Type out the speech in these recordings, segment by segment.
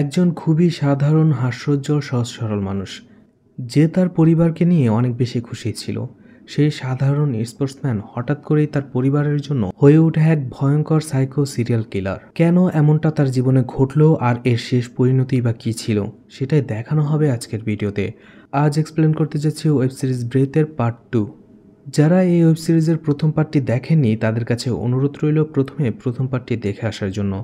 একজন খুবই সাধারণ, হাস্যোজ্জ্বল সহজ সরল মানুষ। যে তার পরিবারকে নিয়ে অনেক বেশি খুশি ছিল সেই সাধারণ স্পোর্টসম্যান হঠাৎ করেই তার পরিবারের জন্য হয়ে ওঠে এক ভয়ঙ্কর সাইকো সিরিয়াল কিলার। কেন এমনটা তার জীবনে ঘটলো আর এর শেষ পরিণতি বা কী ছিল, সেটাই দেখানো হবে আজকের ভিডিওতে। আজ এক্সপ্লেন করতে যাচ্ছি ওয়েব সিরিজ ব্রেথের পার্ট টু। যারা এই ওয়েব সিরিজের প্রথম পার্টটি দেখেননি, তাদের কাছে অনুরোধ রইল প্রথমে প্রথম পার্টটি দেখে আসার জন্য।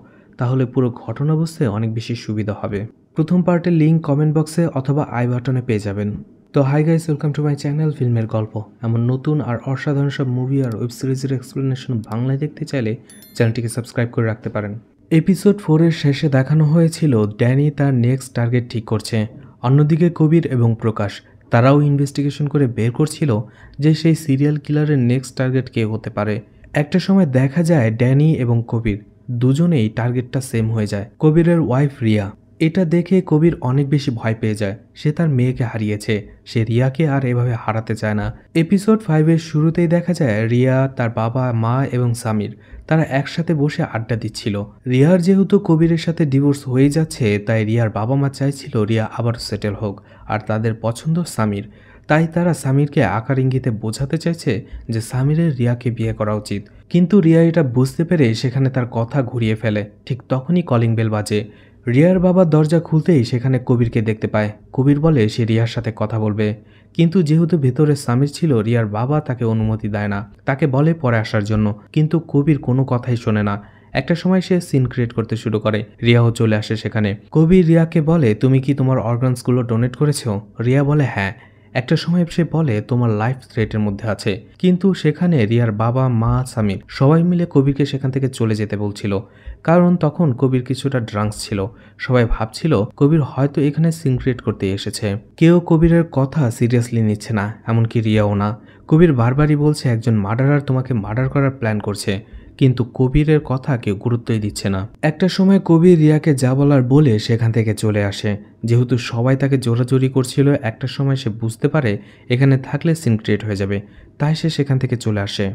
তাহলে পুরো ঘটনা বুঝতে অনেক বেশি সুবিধা হবে। প্রথম পার্টের লিঙ্ক কমেন্ট বক্সে অথবা আই বাটনে পেয়ে যাবেন। তো hi guys, welcome to my channel ফিল্মের গল্প। এমন নতুন আর অসাধারণ সব মুভি আর ওয়েব সিরিজের এক্সপ্লেনেশন বাংলায় দেখতে চাইলে চ্যানেলটিকে সাবস্ক্রাইব করে রাখতে পারেন। এপিসোড ফোরের শেষে দেখানো হয়েছিল ড্যানি তার নেক্সট টার্গেট ঠিক করছে। অন্যদিকে কবির এবং প্রকাশ তারাও ইনভেস্টিগেশন করে বের করছিল যে সেই সিরিয়াল কিলারের নেক্সট টার্গেট কে হতে পারে। একটা সময় দেখা যায় ড্যানি এবং কবির দুজনেই টার্গেটটা সেম হয়ে যায়। কবিরের ওয়াইফ রিয়া। এটা দেখে কবির অনেক বেশি ভয় পেয়ে যায়। সে তার মেয়েকে হারিয়েছে। সে রিয়াকে আর এভাবে হারাতে চায় না। এপিসোড ফাইভের শুরুতেই দেখা যায় রিয়া, তার বাবা, মা এবং সামির। তারা একসাথে বসে আড্ডা দিচ্ছিল। রিয়ার যেহেতু কবিরের সাথে ডিভোর্স হয়ে যাচ্ছে, তাই রিয়ার বাবা মা চাইছিল রিয়া আবার সেটেল হোক, আর তাদের পছন্দ সামির। তাই তারা সামিরকে আকার ইঙ্গিতে বোঝাতে চাইছে যে সামিরের রিয়াকে বিয়ে করা উচিত। কিন্তু রিয়া এটা বুঝতে পেরে সেখানে তার কথা ঘুরিয়ে ফেলে। ঠিক তখনই কলিং বেল বাজে। রিয়ার বাবা দরজা খুলতেই সেখানে কবিরকে দেখতে পায়। কবির বলে সে রিয়ার সাথে কথা বলবে। কিন্তু যেহেতু ভেতরে সামির ছিল, রিয়ার বাবা তাকে অনুমতি দেয় না। তাকে বলে পরে আসার জন্য। কিন্তু কবির কোনো কথাই শোনে না। একটা সময় সে সিন ক্রিয়েট করতে শুরু করে। রিয়াও চলে আসে সেখানে। কবির রিয়াকে বলে, তুমি কি তোমার অর্গানসগুলো ডোনেট করেছ? রিয়া বলে হ্যাঁ। একটা সময় সে বলে, তোমার লাইফ থ্রেটের মধ্যে আছে। কিন্তু সেখানে রিয়ার বাবা, মা, সামির সবাই মিলে কবিরকে সেখান থেকে চলে যেতে বলছিল। কারণ তখন কবির কিছুটা ড্রাঙ্কস ছিল। সবাই ভাবছিল, কবির হয়তো এখানে সিনক্রিয়েট করতে এসেছে। কেউ কবিরের কথা সিরিয়াসলি নিচ্ছে না, এমনকি রিয়াও না। কবির বারবারই বলছে, একজন মার্ডারার তোমাকে মার্ডার করার প্ল্যান করছে। কিন্তু কবিরের কথা কেউ গুরুত্বই দিচ্ছে না। একটা সময় কবির রিয়াকে যা বলার বলে সেখান থেকে চলে আসে। যেহেতু সবাই তাকে জোরাজোরি করছিল, একটা সময় সে বুঝতে পারে এখানে থাকলে সিন ক্রিয়েট হয়ে যাবে। তাই সে সেখান থেকে চলে আসে।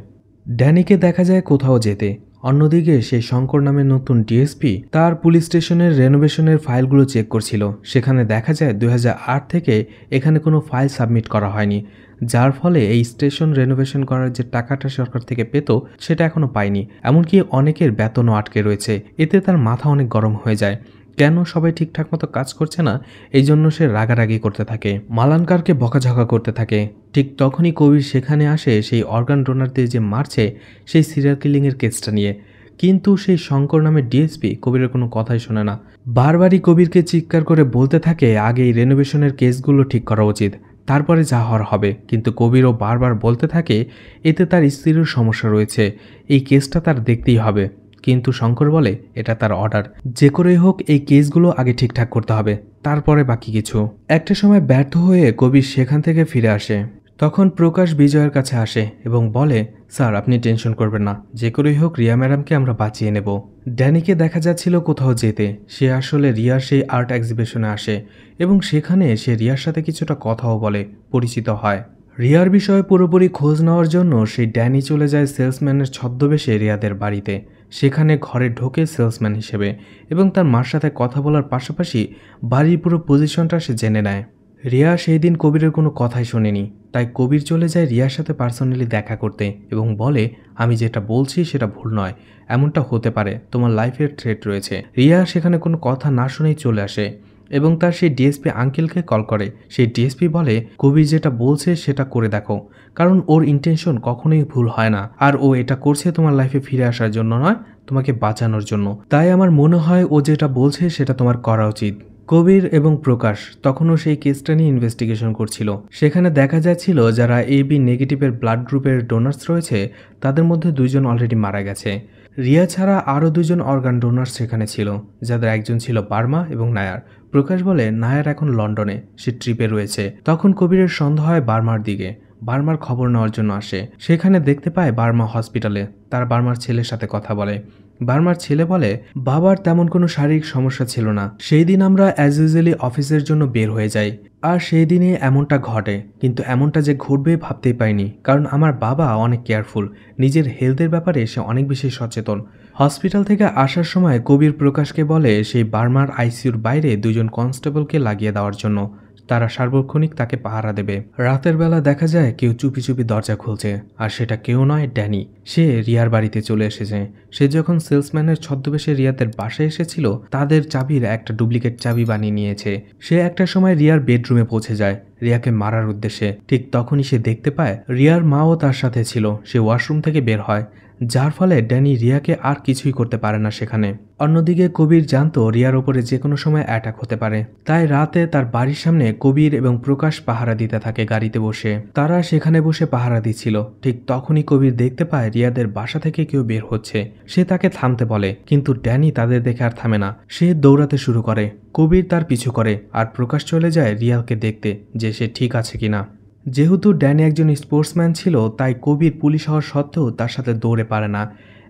ড্যানিকে দেখা যায় কোথাও যেতে। অন্যদিকে সেই শঙ্কর নামের নতুন ডিএসপি তার পুলিশ স্টেশনের রেনোভেশনের ফাইলগুলো চেক করছিল। সেখানে দেখা যায় দুই হাজার আট থেকে এখানে কোনো ফাইল সাবমিট করা হয়নি। যার ফলে এই স্টেশন রেনোভেশন করার যে টাকাটা সরকার থেকে পেত, সেটা এখনও পায়নি। এমনকি অনেকের বেতনও আটকে রয়েছে। এতে তার মাথা অনেক গরম হয়ে যায়। কেন সবাই ঠিকঠাক মতো কাজ করছে না? এই জন্য সে রাগারাগি করতে থাকে। মালানকারকে বকাঝকা করতে থাকে। ঠিক তখনই কবির সেখানে আসে সেই অর্গান ডোনারদের যে মারছে, সেই সিরিয়াল কিলিংয়ের কেসটা নিয়ে। কিন্তু সেই শঙ্কর নামে ডিএসপি কবিরের কোনো কথাই শোনে না। বারবারই কবিরকে চিৎকার করে বলতে থাকে, আগে এই রেনোভেশনের কেসগুলো ঠিক করা উচিত। তারপরে যা হওয়ার হবে। কিন্তু কবিরও বারবার বলতে থাকে, এতে তার স্ত্রীর সমস্যা রয়েছে। এই কেসটা তার দেখতেই হবে। কিন্তু শঙ্কর বলে, এটা তার অর্ডার যে করেই হোক, এই কেসগুলো আগে ঠিকঠাক করতে হবে। তারপরে বাকি কিছু। একটা সময় ব্যর্থ হয়ে কবি সেখান থেকে ফিরে আসে। তখন প্রকাশ বিজয়ের কাছে আসে এবং বলে স্যার, আপনি টেনশন করবেন না। যে করেই হোক, রিয়া ম্যাডামকে আমরা বাঁচিয়ে নেব। ড্যানিকে দেখা যাচ্ছিল কোথাও যেতে। সে আসলে রিয়ার সেই আর্ট এক্সিবিশনে আসে এবং সেখানে সে রিয়ার সাথে কিছুটা কথাও বলে, পরিচিত হয়। রিয়ার বিষয়ে পুরোপুরি খোঁজ নেওয়ার জন্য সেই ড্যানি চলে যায় সেলসম্যানের ছদ্মবেশে রিয়াদের বাড়িতে। সেখানে ঘরে ঢোকে সেলসম্যান হিসেবে এবং তার মার সাথে কথা বলার পাশাপাশি বাড়ির পুরো পজিশনটা সে জেনে নেয়। রিয়া সেই দিন কবিরের কোনো কথাই শোনেনি, তাই কবির চলে যায় রিয়ার সাথে পার্সোনালি দেখা করতে এবং বলে, আমি যেটা বলছি সেটা ভুল নয়, এমনটা হতে পারে, তোমার লাইফের থ্রেট রয়েছে। রিয়া সেখানে কোনো কথা না শুনেই চলে আসে এবং তার সেই ডিএসপি আঙ্কেলকে কল করে। সেই ডিএসপি বলে কবির যেটা বলছে সেটা করে দেখো, কারণ ওর ইন্টেনশন কখনোই ভুল হয় না। আর ও এটা করছে তোমার লাইফে ফিরে আসার জন্য নয়, তোমাকে বাঁচানোর জন্য। তাই আমার মনে হয় ও যেটা বলছে সেটা তোমার করা উচিত। কবির এবং প্রকাশ তখনও সেই কেসটা নিয়ে ইনভেস্টিগেশন করছিল। সেখানে দেখা যাচ্ছিল যারা এ বি নেগেটিভের ব্লাড গ্রুপের ডোনার্স রয়েছে, তাদের মধ্যে দুইজন অলরেডি মারা গেছে। রিয়া ছাড়া আরও দুজন অর্গান ডোনার্স সেখানে ছিল, যাদের একজন ছিল বার্মা এবং নায়ার। প্রকাশ বলে, নায়ার এখন লন্ডনে, সে ট্রিপে রয়েছে। তখন কবিরের সন্দেহ হয় বার্মার দিকে। বার্মার খবর নেওয়ার জন্য আসে। সেখানে দেখতে পায় বার্মা হসপিটালে তার বার্মার ছেলের সাথে কথা বলে। বার্মার ছেলে বলে, বাবার তেমন কোনো শারীরিক সমস্যা ছিল না। সেই দিন আমরা অ্যাজ ইউজুয়ালি অফিসের জন্য বের হয়ে যাই। আর সেই দিনে এমনটা ঘটে, কিন্তু এমনটা যে ঘটবে ভাবতেই পাইনি, কারণ আমার বাবা অনেক কেয়ারফুল। নিজের হেলথের ব্যাপারে সে অনেক বেশি সচেতন। হসপিটাল থেকে আসার সময় কবির প্রকাশকে বলে, সেই বার্মার আইসিইউর বাইরে দুজন কনস্টেবলকে লাগিয়ে দেওয়ার জন্য। তারা সার্বক্ষণিক তাকে পাহারা দেবে। রাতের বেলা দেখা যায় কেউ চুপি চুপি দরজা খুলছে, আর সেটা কেউ নয় ড্যানি। সে রিয়ার বাড়িতে চলে এসেছে। সে যখন সেলসম্যানের ছদ্মবেশে রিয়াদের বাসায় এসেছিল, তাদের চাবির একটা ডুপ্লিকেট চাবি বানিয়ে নিয়েছে। সে একটা সময় রিয়ার বেডরুমে পৌঁছে যায়, রিয়াকে মারার উদ্দেশ্যে। ঠিক তখনই সে দেখতে পায়, রিয়ার মাও তার সাথে ছিল। সে ওয়াশরুম থেকে বের হয়। যার ফলে ড্যানি রিয়াকে আর কিছুই করতে পারে না সেখানে। অন্যদিকে কবির জানতো রিয়ার ওপরে যে কোনো সময় অ্যাটাক হতে পারে। তাই রাতে তার বাড়ির সামনে কবির এবং প্রকাশ পাহারা দিতে থাকে গাড়িতে বসে। তারা সেখানে বসে পাহারা দিচ্ছিল। ঠিক তখনই কবির দেখতে পায় রিয়াদের বাসা থেকে কেউ বের হচ্ছে। সে তাকে থামতে বলে, কিন্তু ড্যানি তাদের দেখে আর থামে না। সে দৌড়াতে শুরু করে। কবির তার পিছু করে আর প্রকাশ চলে যায় রিয়ালকে দেখতে যে সে ঠিক আছে কিনা। যেহেতু ড্যানি একজন স্পোর্টসম্যান ছিল, তাই কবির পুলিশ হওয়ার সত্ত্বেও তার সাথে দৌড়ে পারে না।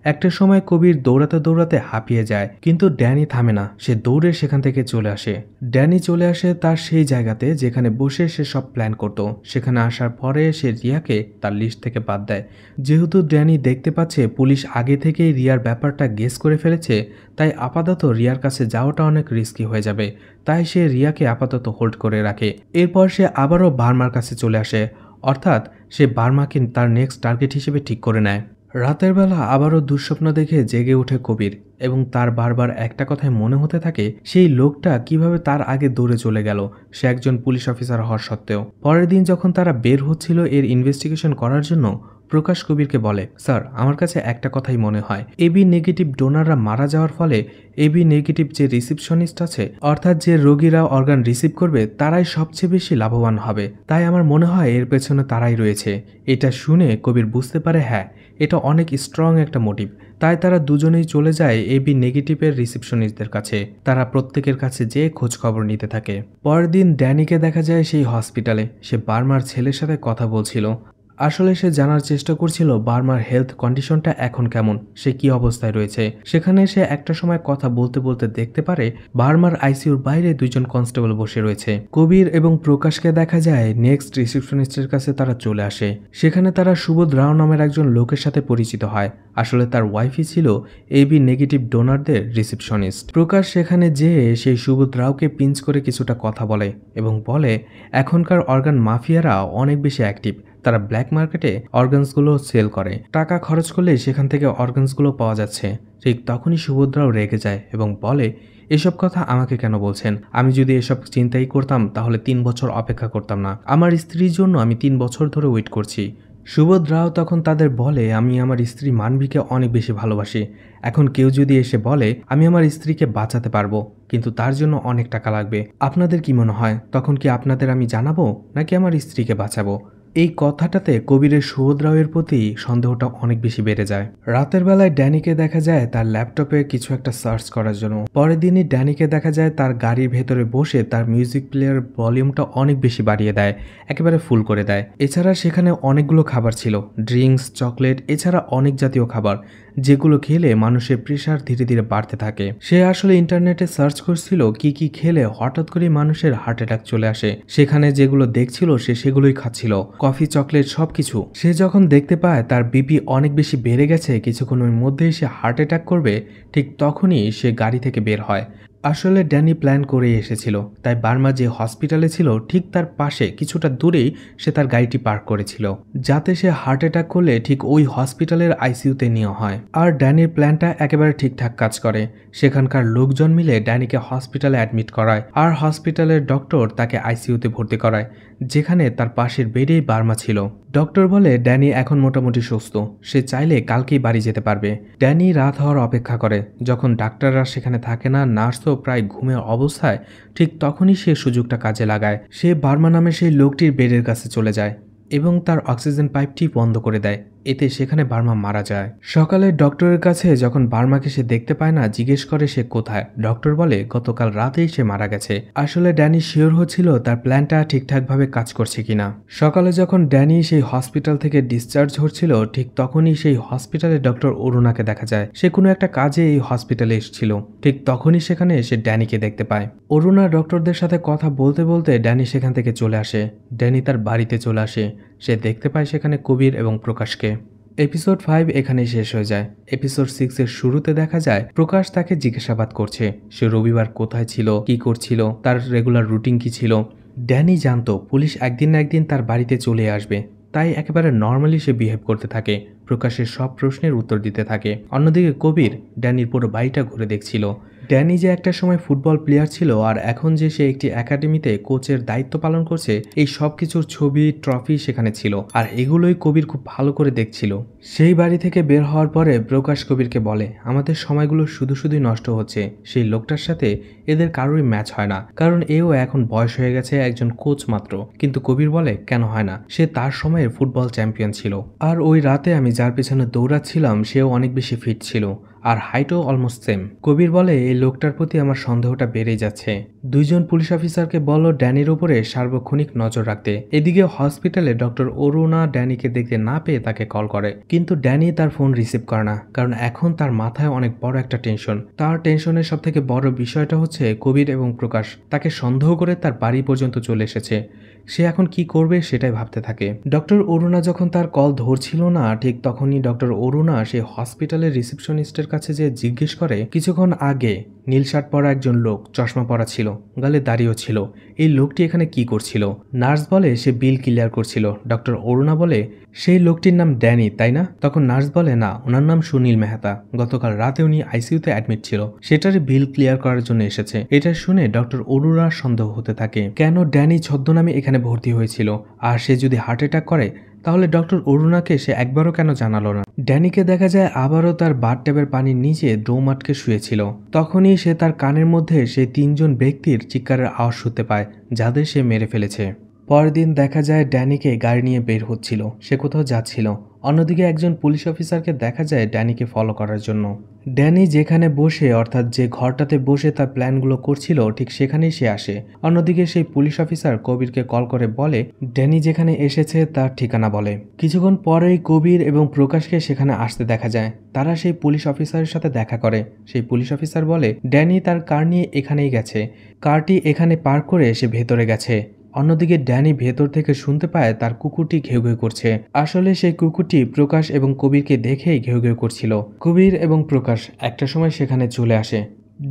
একটা সময় কবির দৌড়াতে দৌড়াতে হাঁপিয়ে যায়, কিন্তু ড্যানি থামে না। সে দৌড়ে সেখান থেকে চলে আসে। ড্যানি চলে আসে তার সেই জায়গাতে যেখানে বসে সে সব প্ল্যান করত। সেখানে আসার পরে সে রিয়াকে তার লিস্ট থেকে বাদ দেয়। যেহেতু ড্যানি দেখতে পাচ্ছে পুলিশ আগে থেকেই রিয়ার ব্যাপারটা গেস করে ফেলেছে, তাই আপাতত রিয়ার কাছে যাওয়াটা অনেক রিস্কি হয়ে যাবে। তাই সে রিয়াকে আপাতত হোল্ড করে রাখে। এরপর সে আবারও বার্মার কাছে চলে আসে। অর্থাৎ সে বার্মাকে তার নেক্সট টার্গেট হিসেবে ঠিক করে নেয়। রাতের বেলা আবারও দুঃস্বপ্ন দেখে জেগে ওঠে কবির এবং তার বারবার একটা কথাই মনে হতে থাকে, সেই লোকটা কীভাবে তার আগে দৌড়ে চলে গেল, সে একজন পুলিশ অফিসার হওয়ার সত্ত্বেও। পরের দিন যখন তারা বের হচ্ছিল এর ইনভেস্টিগেশন করার জন্য, প্রকাশ কবিরকে বলে, স্যার, আমার কাছে একটা কথাই মনে হয়। এবি নেগেটিভ ডোনাররা মারা যাওয়ার ফলে এবি নেগেটিভ যে রিসিপশনিস্ট আছে, অর্থাৎ যে রোগীরা অর্গান রিসিভ করবে, তারাই সবচেয়ে বেশি লাভবান হবে। তাই আমার মনে হয় এর পেছনে তারাই রয়েছে। এটা শুনে কবির বুঝতে পারে হ্যাঁ এটা অনেক স্ট্রং একটা মোটিভ তাই তারা দুজনেই চলে যায় এবি নেগেটিভের রিসেপশনিস্টদের কাছে। তারা প্রত্যেকের কাছে যেয়ে খোঁজ খবর নিতে থাকে। পরের দিন ড্যানিকে দেখা যায় সেই হসপিটালে সে বার্মার ছেলের সাথে কথা বলছিল। আসলে সে জানার চেষ্টা করছিল বার্মার হেলথ কন্ডিশনটা এখন কেমন, সে কি অবস্থায় রয়েছে। সেখানে সে একটা সময় কথা বলতে বলতে দেখতে পারে বার্মার আইসিউর বাইরে দুইজন কনস্টেবল বসে রয়েছে। কবির এবং প্রকাশকে দেখা যায় নেক্সট রিসেপশনিস্টের কাছে তারা চলে আসে। সেখানে তারা সুবোধ রাও নামের একজন লোকের সাথে পরিচিত হয়। আসলে তার ওয়াইফই ছিল এবি নেগেটিভ ডোনারদের রিসেপশনিস্ট প্রকাশ সেখানে যেয়ে সেই সুবোধ রাওকে পিঞ্চ করে কিছুটা কথা বলে এবং বলে, এখনকার অর্গান মাফিয়ারা অনেক বেশি অ্যাক্টিভ তারা ব্ল্যাক মার্কেটে অর্গানসগুলো সেল করে। টাকা খরচ করলে সেখান থেকে অর্গানসগুলো পাওয়া যাচ্ছে। ঠিক তখনই সুভদ্রাও রেগে যায় এবং বলে, এসব কথা আমাকে কেন বলছেন? আমি যদি এসব চিন্তাই করতাম, তাহলে তিন বছর অপেক্ষা করতাম না। আমার স্ত্রীর জন্য আমি তিন বছর ধরে ওয়েট করছি। সুভদ্রাও তখন তাদের বলে, আমি আমার স্ত্রী মানবীকে অনেক বেশি ভালোবাসি। এখন কেউ যদি এসে বলে, আমি আমার স্ত্রীকে বাঁচাতে পারব, কিন্তু তার জন্য অনেক টাকা লাগবে। আপনাদের কি মনে হয়? তখন কি আপনাদের আমি জানাব, নাকি আমার স্ত্রীকে বাঁচাবো এই কথাটাতে কবিরের সুভদ্রাওয়ের প্রতি সন্দেহটা অনেক বেশি বেড়ে যায়। রাতের বেলায় ড্যানিকে দেখা যায় তার ল্যাপটপে কিছু একটা সার্চ করার জন্য। পরের দিনই ড্যানিকে দেখা যায় তার গাড়ির ভেতরে বসে তার মিউজিক প্লেয়ার ভলিউমটা অনেক বেশি বাড়িয়ে দেয়, একেবারে ফুল করে দেয়। এছাড়া সেখানে অনেকগুলো খাবার ছিল, ড্রিঙ্কস, চকলেট, এছাড়া অনেক জাতীয় খাবার। যেগুলো খেলে মানুষের প্রেশার ধীরে ধীরে বাড়তে থাকে। সে আসলে ইন্টারনেটে সার্চ করছিল কি কি খেলে হঠাৎ করে মানুষের হার্ট অ্যাটাক চলে আসে। সেখানে যেগুলো দেখছিল সে সেগুলোই খাচ্ছিল। কফি চকলেট সবকিছু। সে যখন দেখতে পায় তার বিপি অনেক বেশি বেড়ে গেছে, কিছুক্ষণের মধ্যেই সে হার্ট অ্যাটাক করবে, ঠিক তখনই সে গাড়ি থেকে বের হয়। আসলে ড্যানি প্ল্যান করে এসেছিল, তাই বার্মা যে হসপিটালে ছিল ঠিক তার পাশে কিছুটা দূরেই সে তার গাড়িটি পার্ক করেছিল, যাতে সে হার্ট অ্যাটাক করলে ঠিক ওই হসপিটালের আইসিইউতে নেওয়া হয়। আর ড্যানির প্ল্যানটা একেবারে ঠিকঠাক কাজ করে, সেখানকার লোকজন মিলে ড্যানিকে হসপিটালে অ্যাডমিট করায় আর হসপিটালের ডক্টর তাকে আইসিইউতে ভর্তি করায়, যেখানে তার পাশের বেডেই বার্মা ছিল। ডক্টর বলে, ড্যানি এখন মোটামুটি সুস্থ, সে চাইলে কালকেই বাড়ি যেতে পারবে। ড্যানি রাত হওয়ার অপেক্ষা করে, যখন ডাক্তাররা সেখানে থাকে না, নার্সও প্রায় ঘুমে অবস্থায় ঠিক তখনই সে সুযোগটা কাজে লাগায়। সে বার্মা নামে সেই লোকটির বেডের কাছে চলে যায় এবং তার অক্সিজেন পাইপটি বন্ধ করে দেয়। এতে সেখানে বার্মা মারা যায়। সকালে ডক্টরের কাছে যখন বার্মাকে সে দেখতে পায় না, জিজ্ঞেস করে সে কোথায়। ডক্টর বলে, গতকাল রাতেই সে মারা গেছে। আসলে ড্যানি শিওর হচ্ছিল তার প্ল্যানটা ঠিকঠাকভাবে কাজ করছে কিনা। সকালে যখন ড্যানি সেই হসপিটাল থেকে ডিসচার্জ হচ্ছিল, ঠিক তখনই সেই হসপিটালে ডক্টর অরুণাকে দেখা যায়। সে কোনো একটা কাজে এই হসপিটালে এসেছিল। ঠিক তখনই সেখানে সে ড্যানিকে দেখতে পায়। অরুণা ডক্টরদের সাথে কথা বলতে বলতে ড্যানি সেখান থেকে চলে আসে। ড্যানি তার বাড়িতে চলে আসে। সে দেখতে পায় সেখানে কবির এবং প্রকাশকে। এপিসোড ফাইভ এখানেই শেষ হয়ে যায়। এপিসোড সিক্সের শুরুতে দেখা যায়, প্রকাশ তাকে জিজ্ঞাসাবাদ করছে, সে রবিবার কোথায় ছিল, কি করছিল, তার রেগুলার রুটিন কি ছিল। ড্যানি জানতো, পুলিশ একদিন না একদিন তার বাড়িতে চলে আসবে। তাই একেবারে নর্মালি সে বিহেভ করতে থাকে, প্রকাশের সব প্রশ্নের উত্তর দিতে থাকে। অন্যদিকে কবির ড্যানির পুরো বাড়িটা ঘুরে দেখছিল। ড্যানি যে একটা সময় ফুটবল প্লেয়ার ছিল আর এখন যে সে একটি একাডেমিতে কোচের দায়িত্ব পালন করছে, এই সব কিছুর ছবি, ট্রফি সেখানে ছিল আর এগুলোই কবির খুব ভালো করে দেখছিল। সেই বাড়ি থেকে বের হওয়ার পরে প্রকাশ কবিরকে বলে, আমাদের সময়গুলো শুধু শুধুই নষ্ট হচ্ছে। সেই লোকটার সাথে এদের কারোরই ম্যাচ হয় না। কারণ এও এখন বয়স হয়ে গেছে একজন কোচ মাত্র। কিন্তু কবির বলে, কেন হয় না? সে তার সময়ের ফুটবল চ্যাম্পিয়ন ছিল। আর ওই রাতে আমি যার পেছনে দৌড়াচ্ছিলাম, সেও অনেক বেশি ফিট ছিল। আর হাইটও অলমোস্ট সেম কবির বলে, এই লোকটার প্রতি আমার সন্দেহটা বেড়ে যাচ্ছে। দুইজন পুলিশ অফিসারকে বলো ড্যানির উপরে সার্বক্ষণিক নজর রাখতে। এদিকে হসপিটালে ডক্টর অরুণা ড্যানিকে দেখতে না পেয়ে তাকে কল করে। কিন্তু ড্যানি তার ফোন রিসিভ করে না, কারণ এখন তার মাথায় অনেক বড় একটা টেনশন। তার টেনশনের সব থেকে বড় বিষয়টা হচ্ছে কবির এবং প্রকাশ। তাকে সন্দেহ করে তার বাড়ি পর্যন্ত চলে এসেছে। সে এখন কি করবে সেটাই ভাবতে থাকে। ডক্টর অরুণা যখন তার কল ধরছিল না, ঠিক তখনই ডক্টর অরুণা সে হসপিটালের রিসেপশনিস্টের কাছে যে জিজ্ঞেস করে, কিছুক্ষণ আগে নীল শার্ট পরা একজন লোক চশমা পরা ছিল, গালে দাঁড়িয়েও ছিল। এই লোকটি এখানে কি করছিল? নার্স বলে, সে বিল ক্লিয়ার করছিল। ডক্টর অরুণা বলে, সেই লোকটির নাম ড্যানি, তাই না? তখন নার্স বলে, না, ওনার নাম সুনীল মেহতা। গতকাল রাতে উনি আইসিইউতে অ্যাডমিট ছিল। সেটারই বিল ক্লিয়ার করার জন্য এসেছে। এটা শুনে ডক্টর অরুণার সন্দেহ হতে থাকে, কেন ড্যানি ছদ্মনামে এখানে ভর্তি হয়েছিল? আর সে যদি হার্ট অ্যাটাক করে তাহলে ডক্টর অরুণাকে সে একবারও কেন জানালো না? ড্যানিকে দেখা যায় আবারও তার বার ট্যাবের পানির নিচে ডোম আটকে শুয়েছিল। তখনই সে তার কানের মধ্যে সেই তিনজন ব্যক্তির চিৎকারের আওয়াজ শুনতে পায়, যাদের সে মেরে ফেলেছে। পরের দিন দেখা যায় ড্যানিকে গাড়ি নিয়ে বের হচ্ছিল, সে কোথাও যাচ্ছিল। অন্যদিকে একজন পুলিশ অফিসারকে দেখা যায় ড্যানিকে ফলো করার জন্য। ড্যানি যেখানে বসে, অর্থাৎ যে ঘরটাতে বসে তার প্ল্যানগুলো করছিল, ঠিক সেখানেই সে আসে। অন্যদিকে সেই পুলিশ অফিসার কবিরকে কল করে বলে, ড্যানি যেখানে এসেছে তার ঠিকানা বলে। কিছুক্ষণ পরেই কবির এবং প্রকাশকে সেখানে আসতে দেখা যায়। তারা সেই পুলিশ অফিসারের সাথে দেখা করে। সেই পুলিশ অফিসার বলে, ড্যানি তার কার নিয়ে এখানেই গেছে। কারটি এখানে পার্ক করে সে ভেতরে গেছে। অন্যদিকে ড্যানি ভেতর থেকে শুনতে পায় তার কুকুরটি ঘেউ ঘেউ করছে। আসলে সেই কুকুরটি প্রকাশ এবং কবিরকে দেখেই ঘেউ ঘেউ করছিল। কবির এবং প্রকাশ একটা সময় সেখানে চলে আসে।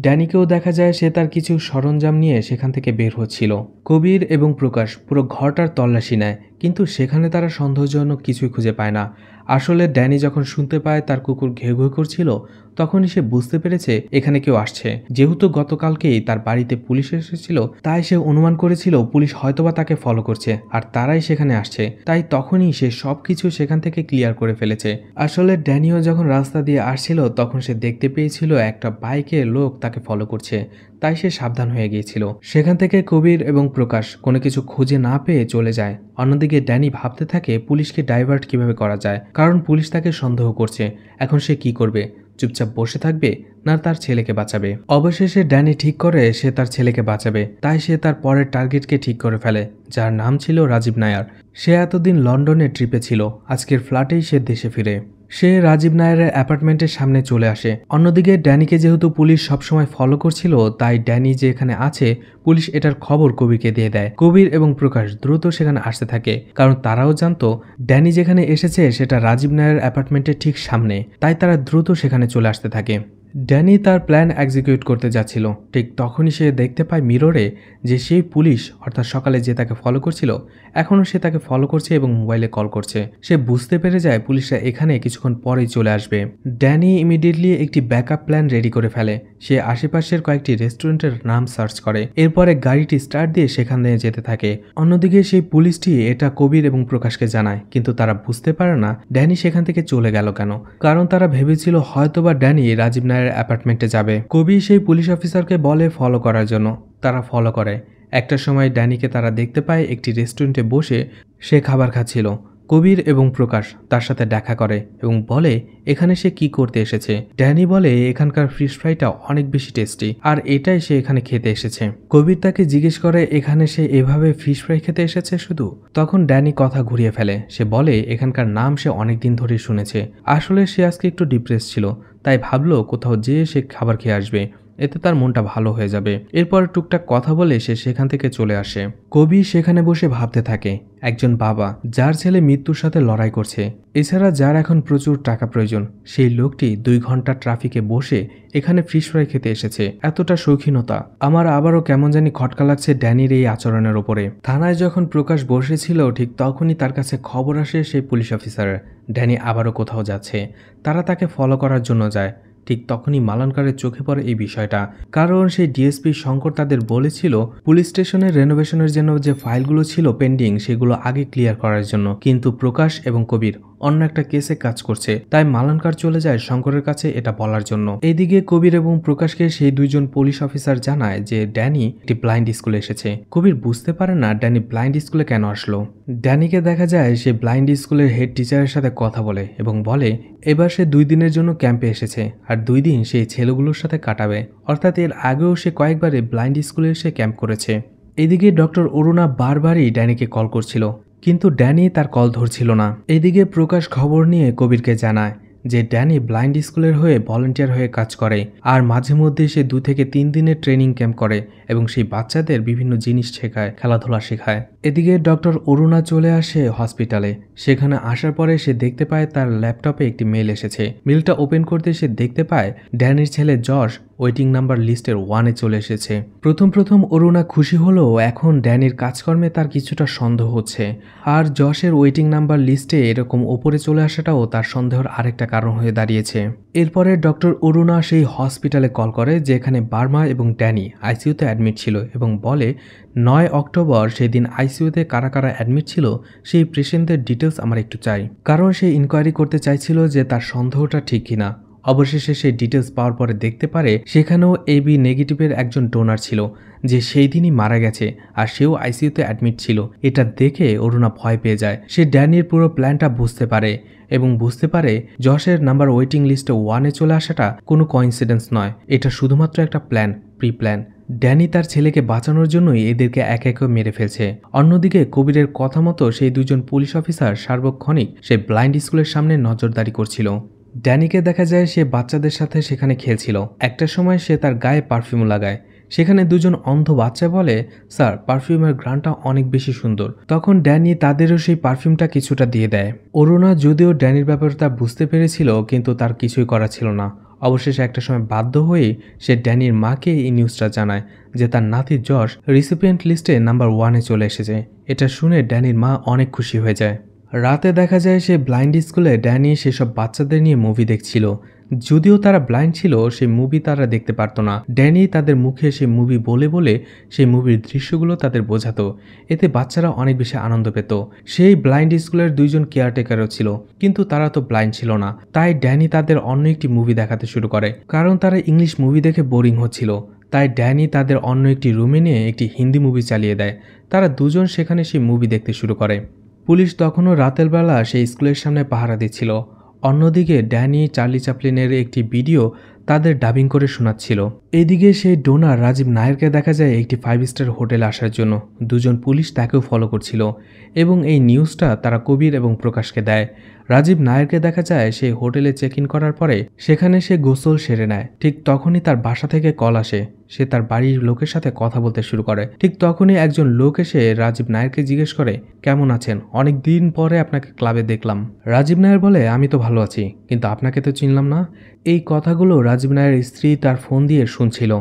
ড্যানিকেও দেখা যায় সে তার কিছু সরঞ্জাম নিয়ে সেখান থেকে বের হচ্ছিল। কবির এবং প্রকাশ পুরো ঘরটার তল্লাশি নেয়, কিন্তু সেখানে তারা সন্দেহজনক কিছুই খুঁজে পায় না। আসলে ড্যানি যখন শুনতে পায় তার কুকুর ঘেউ ঘেউ করছিল তখনই সে বুঝতে পেরেছে এখানে কেউ আসছে। যেহেতু গতকালকেই তার বাড়িতে পুলিশ এসেছিল, তাই সে অনুমান করেছিল পুলিশ হয়তোবা তাকে ফলো করছে, আর তারাই সেখানে আসছে। তাই তখনই সে সব কিছু সেখান থেকে ক্লিয়ার করে ফেলেছে। আসলে ড্যানিও যখন রাস্তা দিয়ে আসছিল, তখন সে দেখতে পেয়েছিল একটা বাইকের লোক তাকে ফলো করছে। তাই সে সাবধান হয়ে গিয়েছিল। সেখান থেকে কবির এবং প্রকাশ কোনো কিছু খুঁজে না পেয়ে চলে যায়। অন্যদিকে ড্যানি ভাবতে থাকে পুলিশকে ডাইভার্ট কীভাবে করা যায়, কারণ পুলিশ তাকে সন্দেহ করছে। এখন সে কি করবে? চুপচাপ বসে থাকবে না তার ছেলেকে বাঁচাবে। অবশেষে ড্যানি ঠিক করে সে তার ছেলেকে বাঁচাবে। তাই সে তার পরের টার্গেটকে ঠিক করে ফেলে, যার নাম ছিল রাজীব নায়ার। সে এতদিন লন্ডনে ট্রিপে ছিল, আজকের ফ্ল্যাটেই সে দেশে ফিরে। সে রাজীব নায়ারের অ্যাপার্টমেন্টের সামনে চলে আসে। অন্যদিকে ড্যানিকে যেহেতু পুলিশ সবসময় ফলো করছিল, তাই ড্যানি যে এখানে আছে, পুলিশ এটার খবর কবিরকে দিয়ে দেয়। কবির এবং প্রকাশ দ্রুত সেখানে আসতে থাকে, কারণ তারাও জানতো, ড্যানি যেখানে এসেছে, সেটা রাজীব নায়ারের অ্যাপার্টমেন্টের ঠিক সামনে, তাই তারা দ্রুত সেখানে চলে আসতে থাকে। ড্যানি তার প্ল্যান এক্সিকিউট করতে যাচ্ছিল। ঠিক তখনই সে দেখতে পায় মিররে যে সেই পুলিশ, অর্থাৎ সকালে যে তাকে ফলো করছিল, এখনও সে তাকে ফলো করছে এবং মোবাইলে কল করছে। সে বুঝতে পেরে যায় পুলিশরা এখানে কিছুক্ষণ পরেই চলে আসবে। ড্যানি ইমিডিয়েটলি একটি ব্যাকআপ প্ল্যান রেডি করে ফেলে। সে আশেপাশের কয়েকটি রেস্টুরেন্টের নাম সার্চ করে। এরপরে গাড়িটি স্টার্ট দিয়ে সেখান দিয়ে যেতে থাকে। অন্যদিকে সেই পুলিশটি এটা কবির এবং প্রকাশকে জানায়, কিন্তু তারা বুঝতে পারে না ড্যানি সেখান থেকে চলে গেল কেন। কারণ তারা ভেবেছিল হয়তোবা ড্যানি রাজীব নায়ের অ্যাপার্টমেন্টে যাবে। কবি সেই পুলিশ অফিসারকে বলে ফলো করার জন্য। তারা ফলো করে। একটা সময় ড্যানিকে তারা দেখতে পায় একটি রেস্টুরেন্টে বসে সে খাবার খাচ্ছিল। কবির এবং প্রকাশ তার সাথে দেখা করে এবং বলে, এখানে সে কি করতে এসেছে? ড্যানি বলে, এখানকার ফিশ ফ্রাইটা অনেক বেশি টেস্টি, আর এটাই সে এখানে খেতে এসেছে। কবির তাকে জিজ্ঞেস করে, এখানে সে এভাবে ফিশ ফ্রাই খেতে এসেছে শুধু? তখন ড্যানি কথা ঘুরিয়ে ফেলে। সে বলে, এখানকার নাম সে অনেক দিন ধরে শুনেছে। আসলে সে আজকে একটু ডিপ্রেস ছিল, তাই ভাবলো কোথাও যেয়ে সে খাবার খেয়ে আসবে। এতে তার মনটা ভালো হয়ে যাবে। এরপর টুকটাক কথা বলে সে সেখান থেকে চলে আসে। কবি সেখানে বসে ভাবতে থাকে, একজন বাবা যার ছেলে মৃত্যুর সাথে লড়াই করছে, এছাড়া যার এখন প্রচুর টাকা প্রয়োজন, সেই লোকটি দুই ঘণ্টা ট্রাফিকে বসে এখানে ফিশ ফ্রাই খেতে এসেছে। এতটা শৌখিনতা, আমার আবারও কেমন জানি খটকা লাগছে ড্যানির এই আচরণের ওপরে। থানায় যখন প্রকাশ বসেছিল, ঠিক তখনই তার কাছে খবর আসে সেই পুলিশ অফিসার। ড্যানি আবারও কোথাও যাচ্ছে, তারা তাকে ফলো করার জন্য যায়। ঠিক তখনই মালানকারের চোখে পড়ে এই বিষয়টা। কারণ সেই ডিএসপি শঙ্কর তাদের বলেছিল, পুলিশ স্টেশনের রেনোভেশনের জন্য যে ফাইলগুলো ছিল পেন্ডিং সেগুলো আগে ক্লিয়ার করার জন্য। কিন্তু প্রকাশ এবং কবির অন্য একটা কেসে কাজ করছে। তাই মালানকার চলে যায় শঙ্করের কাছে এটা বলার জন্য। এদিকে কবির এবং প্রকাশকে সেই দুইজন পুলিশ অফিসার জানায় যে ড্যানি একটি ব্লাইন্ড স্কুলে এসেছে। কবির বুঝতে পারে না ড্যানি ব্লাইন্ড স্কুলে কেন আসলো। ড্যানিকে দেখা যায় সে ব্লাইন্ড স্কুলের হেড টিচারের সাথে কথা বলে এবং বলে, এবার সে দুই দিনের জন্য ক্যাম্পে এসেছে আর দুই দিন সেই ছেলেগুলোর সাথে কাটাবে। অর্থাৎ এর আগেও সে কয়েকবারে ব্লাইন্ড স্কুলে এসে ক্যাম্প করেছে। এদিকে ডক্টর অরুণা বারবারই ড্যানিকে কল করছিল। কিন্তু ড্যানি তার কল ধরছিল না। এদিকে প্রকাশ খবর নিয়ে কবিরকে জানায় যে ড্যানি ব্লাইন্ড স্কুলের হয়ে ভলেন্টিয়ার হয়ে কাজ করে আর মাঝে মধ্যে সে দু থেকে তিন দিনের ট্রেনিং ক্যাম্প করে এবং সেই বাচ্চাদের বিভিন্ন জিনিস শেখায়, খেলাধুলা শেখায়। এদিকে ডক্টর অরুণা চলে আসে হসপিটালে। সেখানে আসার পরে সে দেখতে পায় তার ল্যাপটপে একটি মেল এসেছে। মেলটা ওপেন করতে সে দেখতে পায় ড্যানির ছেলে জশ ওয়েটিং নাম্বার লিস্টের ওয়ানে চলে এসেছে। প্রথম প্রথম অরুণা খুশি হলেও এখন ড্যানির কাজকর্মে তার কিছুটা সন্দেহ হচ্ছে। আর যশের ওয়েটিং নাম্বার লিস্টে এরকম ওপরে চলে আসাটাও তার সন্দেহের আরেকটা কারণ হয়ে দাঁড়িয়েছে। এরপরে ডক্টর অরুণা সেই হসপিটালে কল করে, যেখানে বার্মা এবং ড্যানি আইসিইউতে অ্যাডমিট ছিল এবং বলে, নয় অক্টোবর সেই দিন আইসিইউতে কারা কারা অ্যাডমিট ছিল, সেই পেশেন্টদের ডিটেলস আমার একটু চাই। কারণ সে ইনকোয়ারি করতে চাইছিল যে তার সন্দেহটা ঠিক কিনা। অবশেষে সে ডিটেলস পাওয়ার পরে দেখতে পারে সেখানেও এবি নেগেটিভের একজন ডোনার ছিল, যে সেই দিনই মারা গেছে আর সেও আইসিইউতে অ্যাডমিট ছিল। এটা দেখে অরুণা ভয় পেয়ে যায়। সে ড্যানির পুরো প্ল্যানটা বুঝতে পারে এবং বুঝতে পারে যশের নাম্বার ওয়েটিং লিস্টে ওয়ানে চলে আসাটা কোনো কইন্সিডেন্স নয়। এটা শুধুমাত্র একটা প্ল্যান প্রি প্ল্যান ড্যানি তার ছেলেকে বাঁচানোর জন্যই এদেরকে এক এক মেরে ফেলছে। অন্যদিকে কবিরের কথা মতো সেই দুজন পুলিশ অফিসার সার্বক্ষণিক সে ব্লাইন্ড স্কুলের সামনে নজরদারি করছিল। ড্যানিকে দেখা যায় সে বাচ্চাদের সাথে সেখানে খেলছিল। একটা সময় সে তার গায়ে পারফিউম লাগায়। সেখানে দুজন অন্ধ বাচ্চা বলে, স্যার, পারফিউমের গ্রানটা অনেক বেশি সুন্দর। তখন ড্যানি তাদেরও সেই পারফিউমটা কিছুটা দিয়ে দেয়। অরুণা যদিও ড্যানির ব্যাপারে তা বুঝতে পেরেছিল, কিন্তু তার কিছুই করা ছিল না। অবশেষে একটা সময় বাধ্য হয়ে সে ড্যানির মাকে এই নিউজটা জানায় যে তার নাতি জশ রিসিপিয়েন্ট লিস্টে নাম্বার ওয়ানে চলে এসেছে। এটা শুনে ড্যানির মা অনেক খুশি হয়ে যায়। রাতে দেখা যায় সে ব্লাইন্ড স্কুলে ড্যানি সেসব বাচ্চাদের নিয়ে মুভি দেখছিল। যদিও তারা ব্লাইন্ড ছিল, সেই মুভি তারা দেখতে পারতো না। ড্যানি তাদের মুখে সেই মুভি বলে বলে সেই মুভির দৃশ্যগুলো তাদের বোঝাতো। এতে বাচ্চারা অনেক বেশি আনন্দ পেত। সেই ব্লাইন্ড স্কুলের দুইজন কেয়ারটেকারও ছিল, কিন্তু তারা তো ব্লাইন্ড ছিল না। তাই ড্যানি তাদের অন্য একটি মুভি দেখাতে শুরু করে, কারণ তারা ইংলিশ মুভি দেখে বোরিং হচ্ছিল। তাই ড্যানি তাদের অন্য একটি রুমে নিয়ে একটি হিন্দি মুভি চালিয়ে দেয়। তারা দুজন সেখানে সেই মুভি দেখতে শুরু করে। পুলিশ তখনও রাতের বেলা সেই স্কুলের সামনে পাহারা দিচ্ছিল। অন্যদিকে ড্যানি চার্লি চাপলিনের একটি ভিডিও তাদের ডাবিং করে শোনাচ্ছিল। এদিকে সেই ডোনার রাজীব নায়ারকে দেখা যায় একটি ফাইভ স্টার হোটেলে আসার জন্য। দুজন পুলিশ তাকেও ফলো করছিল এবং এই নিউজটা তারা কবির এবং প্রকাশকে দেয়। রাজীব নায়ারকে দেখা যায় সেই হোটেলে চেক ইন করার পরে সেখানে সে গোসল সেরে নেয়। ঠিক তখনই তার বাসা থেকে কল আসে। সে তার বাড়ির লোকের সাথে কথা বলতে শুরু করে। ঠিক তখনই একজন লোক এসে রাজীব নায়ারকে জিজ্ঞেস করে, কেমন আছেন? অনেক দিন পরে আপনাকে ক্লাবে দেখলাম। রাজীব নায়ার বলে, আমি তো ভালো আছি, কিন্তু আপনাকে তো চিনলাম না। এই কথাগুলো রাজীব নায়ের স্ত্রী তার ফোন দিয়ে শুনছিল।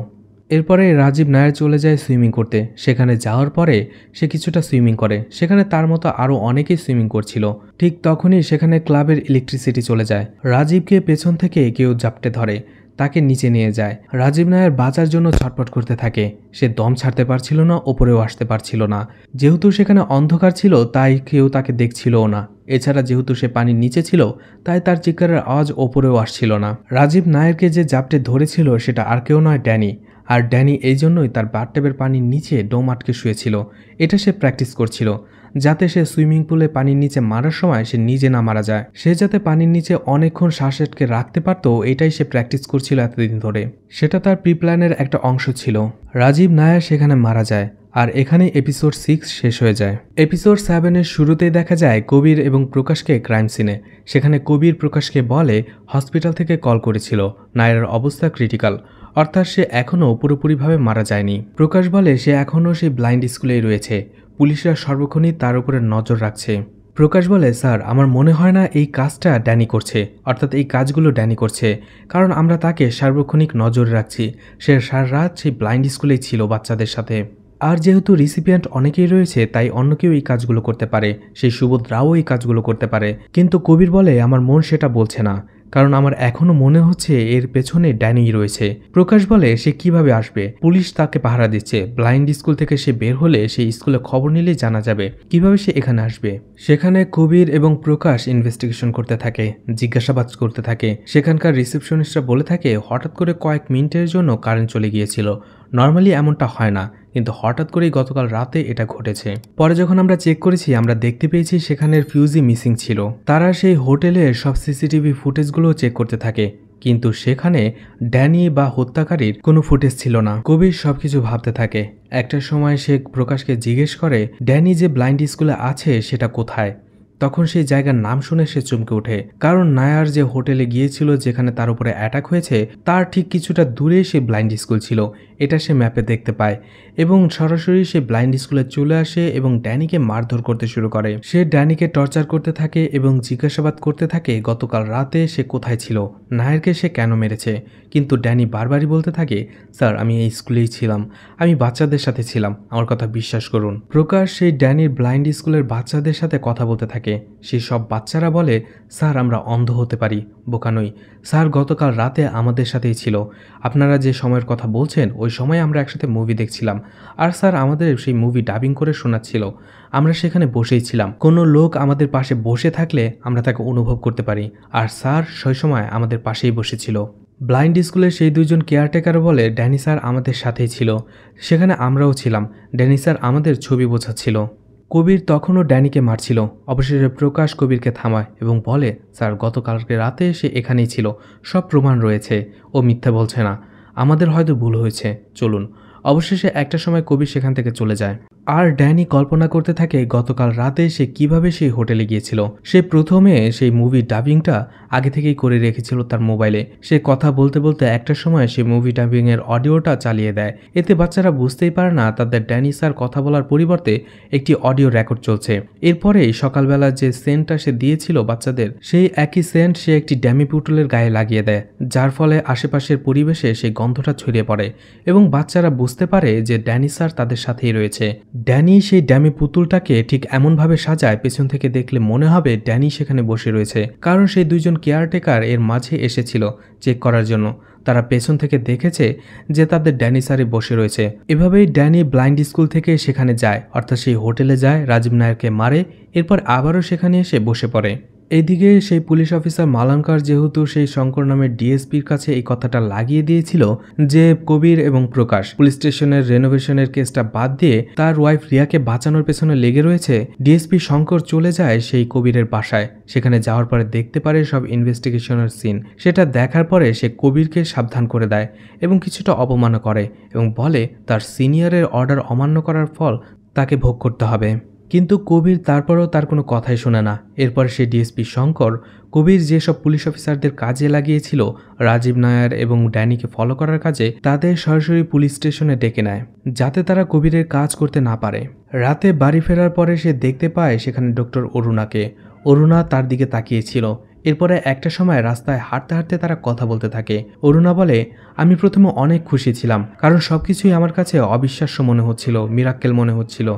এরপরে রাজীব নায়ার চলে যায় সুইমিং করতে। সেখানে যাওয়ার পরে সে কিছুটা সুইমিং করে। সেখানে তার মতো আরও অনেকেই সুইমিং করছিল। ঠিক তখনই সেখানে ক্লাবের ইলেকট্রিসিটি চলে যায়। রাজীবকে পেছন থেকে কেউ জাপটে ধরে। তাকে নিচে নিয়ে যায়। রাজীব নায়ার বাঁচার জন্য ছটপট করতে থাকে। সে দম ছাড়তে পারছিল না, ওপরেও আসতে পারছিল না। যেহেতু সেখানে অন্ধকার ছিল, তাই কেউ তাকে দেখছিলও না। এছাড়া যেহেতু সে পানির নিচে ছিল, তাই তার চিৎকারের আওয়াজ ওপরেও আসছিল না। রাজীব নায়ারকে যে জাপটে ধরেছিল, সেটা আর কেউ নয় ড্যানি। আর ড্যানি এই জন্যই তার বাথটেবের পানির নিচে ডোম আটকে শুয়েছিল। এটা সে প্র্যাকটিস করছিল। যাতে সে সুইমিং পুলে পানির নিচে মারার সময় সে নিজে না মারা যায়। সে যাতে পানির নিচে অনেকক্ষণ শ্বাস আটকে রাখতে পারতো, এটাই সে প্র্যাকটিস করছিল এতদিন ধরে। সেটা তার প্রি প্ল্যানের একটা অংশ ছিল। রাজীব নায়ার সেখানে মারা যায় আর এখানে এপিসোড সিক্স শেষ হয়ে যায়। এপিসোড সেভেনের শুরুতেই দেখা যায় কবির এবং প্রকাশকে ক্রাইম সিনে সেখানে কবির প্রকাশকে বলে, হসপিটাল থেকে কল করেছিল। নায়রের অবস্থা ক্রিটিক্যাল অর্থাৎ সে এখনও পুরোপুরিভাবে মারা যায়নি। প্রকাশ বলে, সে এখনও সেই ব্লাইন্ড স্কুলেই রয়েছে। পুলিশরা সর্বক্ষণই তার উপরে নজর রাখছে। প্রকাশ বলে, স্যার, আমার মনে হয় না এই কাজটা ড্যানি করছে, অর্থাৎ এই কাজগুলো ড্যানি করছে, কারণ আমরা তাকে সার্বক্ষণিক নজর রাখছি। সে সার রাত সেই ব্লাইন্ড স্কুলেই ছিল বাচ্চাদের সাথে। আর যেহেতু রিসিপিয়েন্ট অনেকেই রয়েছে, তাই অন্য কেউ এই কাজগুলো করতে পারে। সেই সুভদ্রাও এই কাজগুলো করতে পারে। কিন্তু কবির বলে, আমার মন সেটা বলছে না। কারণ আমার এখনও মনে হচ্ছে এর পেছনে ড্যানি রয়েছে। প্রকাশ বলে, সে কীভাবে আসবে? পুলিশ তাকে পাহারা দিচ্ছে। ব্লাইন্ড স্কুল থেকে সে বের হলে সে স্কুলে খবর নিলেই জানা যাবে কীভাবে সে এখানে আসবে। সেখানে কবির এবং প্রকাশ ইনভেস্টিগেশন করতে থাকে, জিজ্ঞাসাবাদ করতে থাকে। সেখানকার রিসেপশনিস্টরা বলে থাকে, হঠাৎ করে কয়েক মিনিটের জন্য কারেন্ট চলে গিয়েছিল। নর্মালি এমনটা হয় না। কিন্তু হঠাৎ করেই গতকাল রাতে এটা ঘটেছে। পরে যখন আমরা চেক করেছি, আমরা দেখতে পেয়েছি সেখানের ফিউজি মিসিং ছিল। তারা সেই হোটেলের সব সিসিটিভি ফুটেজগুলো চেক করতে থাকে। কিন্তু সেখানে ড্যানি বা হত্যাকারীর কোনো ফুটেজ ছিল না। কবির সব কিছু ভাবতে থাকে। একটা সময় সে প্রকাশকে জিজ্ঞেস করে, ড্যানি যে ব্লাইন্ড স্কুলে আছে, সেটা কোথায়? তখন সেই জায়গার নাম শুনে সে চমকে ওঠে। কারণ নায়ার যে হোটেলে গিয়েছিল যেখানে তার উপরে অ্যাটাক হয়েছে, তার ঠিক কিছুটা দূরে সে ব্লাইন্ড স্কুল ছিল। এটা সে ম্যাপে দেখতে পায় এবং সরাসরি সে ব্লাইন্ড স্কুলে চলে আসে এবং ড্যানিকে মারধর করতে শুরু করে। সে ড্যানিকে টর্চার করতে থাকে এবং জিজ্ঞাসাবাদ করতে থাকে গতকাল রাতে সে কোথায় ছিল, নায়ারকে সে কেন মেরেছে। কিন্তু ড্যানি বারবারই বলতে থাকে, স্যার, আমি এই স্কুলেই ছিলাম, আমি বাচ্চাদের সাথে ছিলাম, আমার কথা বিশ্বাস করুন। প্রকাশ সেই ড্যানির ব্লাইন্ড স্কুলের বাচ্চাদের সাথে কথা বলতে থাকে। সেই সব বাচ্চারা বলে, স্যার, আমরা অন্ধ হতে পারি, বোকা নই। স্যার, গতকাল রাতে আমাদের সাথেই ছিল। আপনারা যে সময়ের কথা বলছেন, ওই সময় আমরা একসাথে মুভি দেখছিলাম। আর স্যার, আমাদের সেই মুভি ডাবিং করে শোনাচ্ছিল। আমরা সেখানে বসেই ছিলাম। কোনো লোক আমাদের পাশে বসে থাকলে আমরা তাকে অনুভব করতে পারি। আর স্যার সেই সময় আমাদের পাশেই বসেছিল। ব্লাইন্ড স্কুলের সেই দুজন কেয়ারটেকার বলে, ড্যানি স্যার আমাদের সাথেই ছিল। সেখানে আমরাও ছিলাম। ড্যানি স্যার আমাদের ছবি বোঝাচ্ছিল। কবির তখনও ড্যানিকে মারছিল। অবশেষে প্রকাশ কবিরকে থামায় এবং বলে, স্যার, গতকালকে রাতে সে এখানেই ছিল। সব প্রমাণ রয়েছে। ও মিথ্যা বলছে না। আমাদের হয়তো ভুল হয়েছে। চলুন। অবশেষে একটা সময় কবির সেখান থেকে চলে যায়। আর ড্যানি কল্পনা করতে থাকে গতকাল রাতে সে কীভাবে সেই হোটেলে গিয়েছিল। সে প্রথমে সেই মুভি ডাবিংটা আগে থেকেই করে রেখেছিল তার মোবাইলে। সে কথা বলতে বলতে একটা সময় সে মুভি ডাবিংয়ের অডিওটা চালিয়ে দেয়। এতে বাচ্চারা বুঝতেই পারে না তাদের ড্যানি স্যার কথা বলার পরিবর্তে একটি অডিও রেকর্ড চলছে। এরপরেই সকালবেলা যে সেন্টটা সে দিয়েছিল বাচ্চাদের, সেই একই সেন্ট সে একটি ড্যামি পুটুলের গায়ে লাগিয়ে দেয়, যার ফলে আশেপাশের পরিবেশে সেই গন্ধটা ছড়িয়ে পড়ে এবং বাচ্চারা বুঝতে পারে যে ড্যানি স্যার তাদের সাথেই রয়েছে। ড্যানি সেই ড্যামি পুতুলটাকে ঠিক এমনভাবে সাজায় পেছন থেকে দেখলে মনে হবে ড্যানি সেখানে বসে রয়েছে, কারণ সেই দুইজন কেয়ারটেকার এর মাঝে এসেছিল চেক করার জন্য। তারা পেছন থেকে দেখেছে যে তাদের ড্যানি স্যারে বসে রয়েছে। এভাবেই ড্যানি ব্লাইন্ড স্কুল থেকে সেখানে যায়, অর্থাৎ সেই হোটেলে যায়, রাজীব নায়ারকে মারে, এরপর আবারও সেখানে এসে বসে পড়ে। এদিকে সেই পুলিশ অফিসার মালাঙ্কার যেহেতু সেই শঙ্কর নামের ডিএসপির কাছে এই কথাটা লাগিয়ে দিয়েছিল যে কবির এবং প্রকাশ পুলিশ স্টেশনের রেনোভেশনের কেসটা বাদ দিয়ে তার ওয়াইফ রিয়াকে বাঁচানোর পেছনে লেগে রয়েছে, ডিএসপি শঙ্কর চলে যায় সেই কবিরের বাসায়। সেখানে যাওয়ার পরে দেখতে পারে সব ইনভেস্টিগেশনের সিন সেটা দেখার পরে সে কবিরকে সাবধান করে দেয় এবং কিছুটা অপমান করে এবং বলে তার সিনিয়রের অর্ডার অমান্য করার ফল তাকে ভোগ করতে হবে। কিন্তু কবির তারপরও তার কোনো কথাই শোনে না। এরপর সে ডিএসপি শঙ্কর কবির যেসব পুলিশ অফিসারদের কাজে লাগিয়েছিল, রাজীব নায়ার এবং ড্যানিকে ফলো করার কাজে, তাদের সরাসরি পুলিশ স্টেশনে ডেকে নেয়, যাতে তারা কবিরের কাজ করতে না পারে। রাতে বাড়ি ফেরার পরে সে দেখতে পায় সেখানে ডক্টর অরুণাকে। অরুণা তার দিকে তাকিয়েছিল। এরপরে একটা সময় রাস্তায় হাঁটতে হাঁটতে তারা কথা বলতে থাকে। অরুণা বলে, আমি প্রথমে অনেক খুশি ছিলাম, কারণ সব কিছুই আমার কাছে অবিশ্বাস্য মনে হচ্ছিল, মিরাক্কেল মনে হচ্ছিল।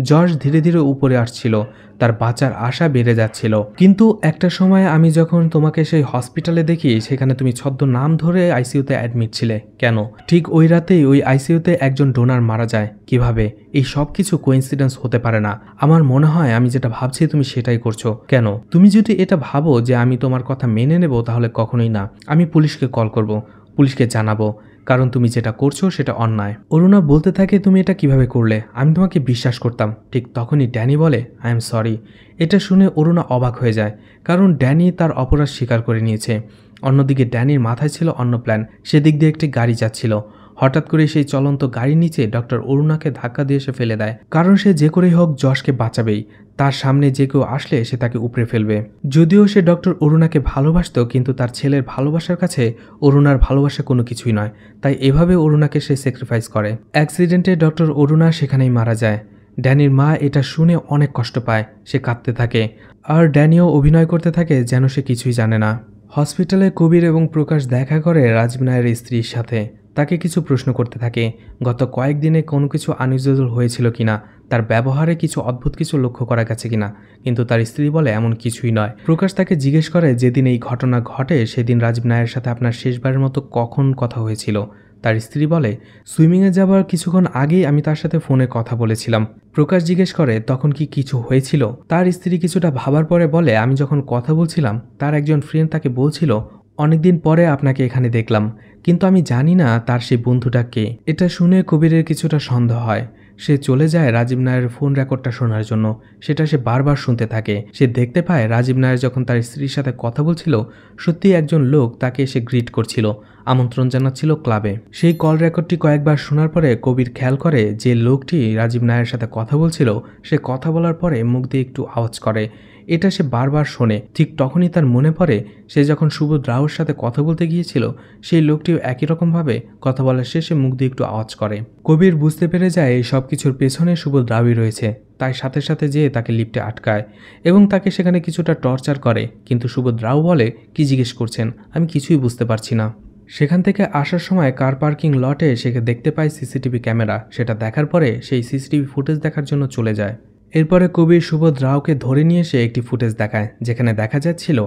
যশ ধীরে ধীরে উপরে আসছিল, তার বাঁচার আশা বেড়ে যাচ্ছিল। কিন্তু একটা সময় আমি যখন তোমাকে সেই হসপিটালে দেখি, সেখানে তুমি ছদ্ম নাম ধরে আইসিইউতে অ্যাডমিট ছিলে। কেন? ঠিক ওই রাতেই ওই আইসিইউতে একজন ডোনার মারা যায়। কীভাবে? এই সব কিছু কোইন্সিডেন্স হতে পারে না। আমার মনে হয় আমি যেটা ভাবছি, তুমি সেটাই করছ। কেন? তুমি যদি এটা ভাবো যে আমি তোমার কথা মেনে নেব, তাহলে কখনোই না। আমি পুলিশকে কল করব, পুলিশকে জানাব। কারণ তুমি যেটা করছ সেটা অন্যায়। অরুণা বলতে থাকে, তুমি এটা কীভাবে করলে? আমি তোমাকে বিশ্বাস করতাম। ঠিক তখনই ড্যানি বলে আই এম সরি এটা শুনে অরুণা অবাক হয়ে যায়, কারণ ড্যানি তার অপরাধ স্বীকার করে নিয়েছে। অন্যদিকে ড্যানির মাথায় ছিল অন্য প্ল্যান সেদিক দিয়ে একটি গাড়ি যাচ্ছিল। হঠাৎ করে সেই চলন্ত গাড়ির নিচে ডক্টর অরুণাকে ধাক্কা দিয়ে সে ফেলে দেয়। কারণ সে যে করেই হোক যশকে বাঁচাবেই। তার সামনে যে কেউ আসলে সে তাকে উপড়ে ফেলবে। যদিও সে ডক্টর অরুণাকে ভালোবাসত, কিন্তু তার ছেলের ভালোবাসার কাছে অরুণার ভালোবাসা কোনো কিছুই নয়। তাই এভাবে অরুণাকে সে স্যাক্রিফাইস করে। অ্যাক্সিডেন্টে ডক্টর অরুণা সেখানেই মারা যায়। ড্যানির মা এটা শুনে অনেক কষ্ট পায়, সে কাঁদতে থাকে। আর ড্যানিও অভিনয় করতে থাকে যেন সে কিছুই জানে না। হসপিটালে কবির এবং প্রকাশ দেখা করে রাজমিনায়ের স্ত্রীর সাথে। তাকে কিছু প্রশ্ন করতে থাকে। গত কয়েকদিনে কোনো কিছু আনইউজুয়াল হয়েছিল কিনা, তার ব্যবহারে কিছু অদ্ভুত কিছু লক্ষ্য করা গেছে কিনা, কিন্তু তার স্ত্রী বলে এমন কিছুই নয়। প্রকাশ তাকে জিজ্ঞেস করে, যেদিন এই ঘটনা ঘটে, সেদিন রাজীব নায়ের সাথে আপনার শেষবারের মতো কখন কথা হয়েছিল? তার স্ত্রী বলে, সুইমিংয়ে যাবার কিছুক্ষণ আগেই আমি তার সাথে ফোনে কথা বলেছিলাম। প্রকাশ জিজ্ঞেস করে, তখন কি কিছু হয়েছিল? তার স্ত্রী কিছুটা ভাবার পরে বলে, আমি যখন কথা বলছিলাম, তার একজন ফ্রেন্ড তাকে বলছিল, অনেকদিন পরে আপনাকে এখানে দেখলাম কিন্তু আমি জানি না তার সেই বন্ধুটা কে। এটা শুনে কবিরের কিছুটা সন্দেহ হয়। সে চলে যায় রাজীব নায়ের ফোন রেকর্ডটা শোনার জন্য। সেটা সে বারবার শুনতে থাকে। সে দেখতে পায় রাজীব নায়ের যখন তার স্ত্রীর সাথে কথা বলছিল, সত্যি একজন লোক তাকে এসে গ্রিট করছিল, আমন্ত্রণ জানাচ্ছিল ক্লাবে সেই কল রেকর্ডটি কয়েকবার শোনার পরে কবির খেয়াল করে যে লোকটি রাজীব নায়ের সাথে কথা বলছিল, সে কথা বলার পরে মুখ দিয়ে একটু আওয়াজ করে। এটা সে বারবার শোনে। ঠিক তখনই তার মনে পড়ে, সে যখন সুবোধ রাওর সাথে কথা বলতে গিয়েছিল, সেই লোকটিও একই রকমভাবে কথা বলার শেষে মুখ দিয়ে একটু আওয়াজ করে। কবির বুঝতে পেরে যায় এই সব কিছুর পেছনে সুবোধ রাওই রয়েছে। তাই সাথে সাথে যেয়ে তাকে লিফটে আটকায় এবং তাকে সেখানে কিছুটা টর্চার করে। কিন্তু সুবোধ রাও বলে, কি জিজ্ঞেস করছেন? আমি কিছুই বুঝতে পারছি না। সেখান থেকে আসার সময় কার পার্কিং লটে সে দেখতে পায় সিসিটিভি ক্যামেরা। সেটা দেখার পরে সেই সিসিটিভি ফুটেজ দেখার জন্য চলে যায়। এরপরে কবির সুবোধ রাওকে ধরে নিয়ে এসে একটি ফুটেজ দেখায়, যেখানে দেখা যাচ্ছিল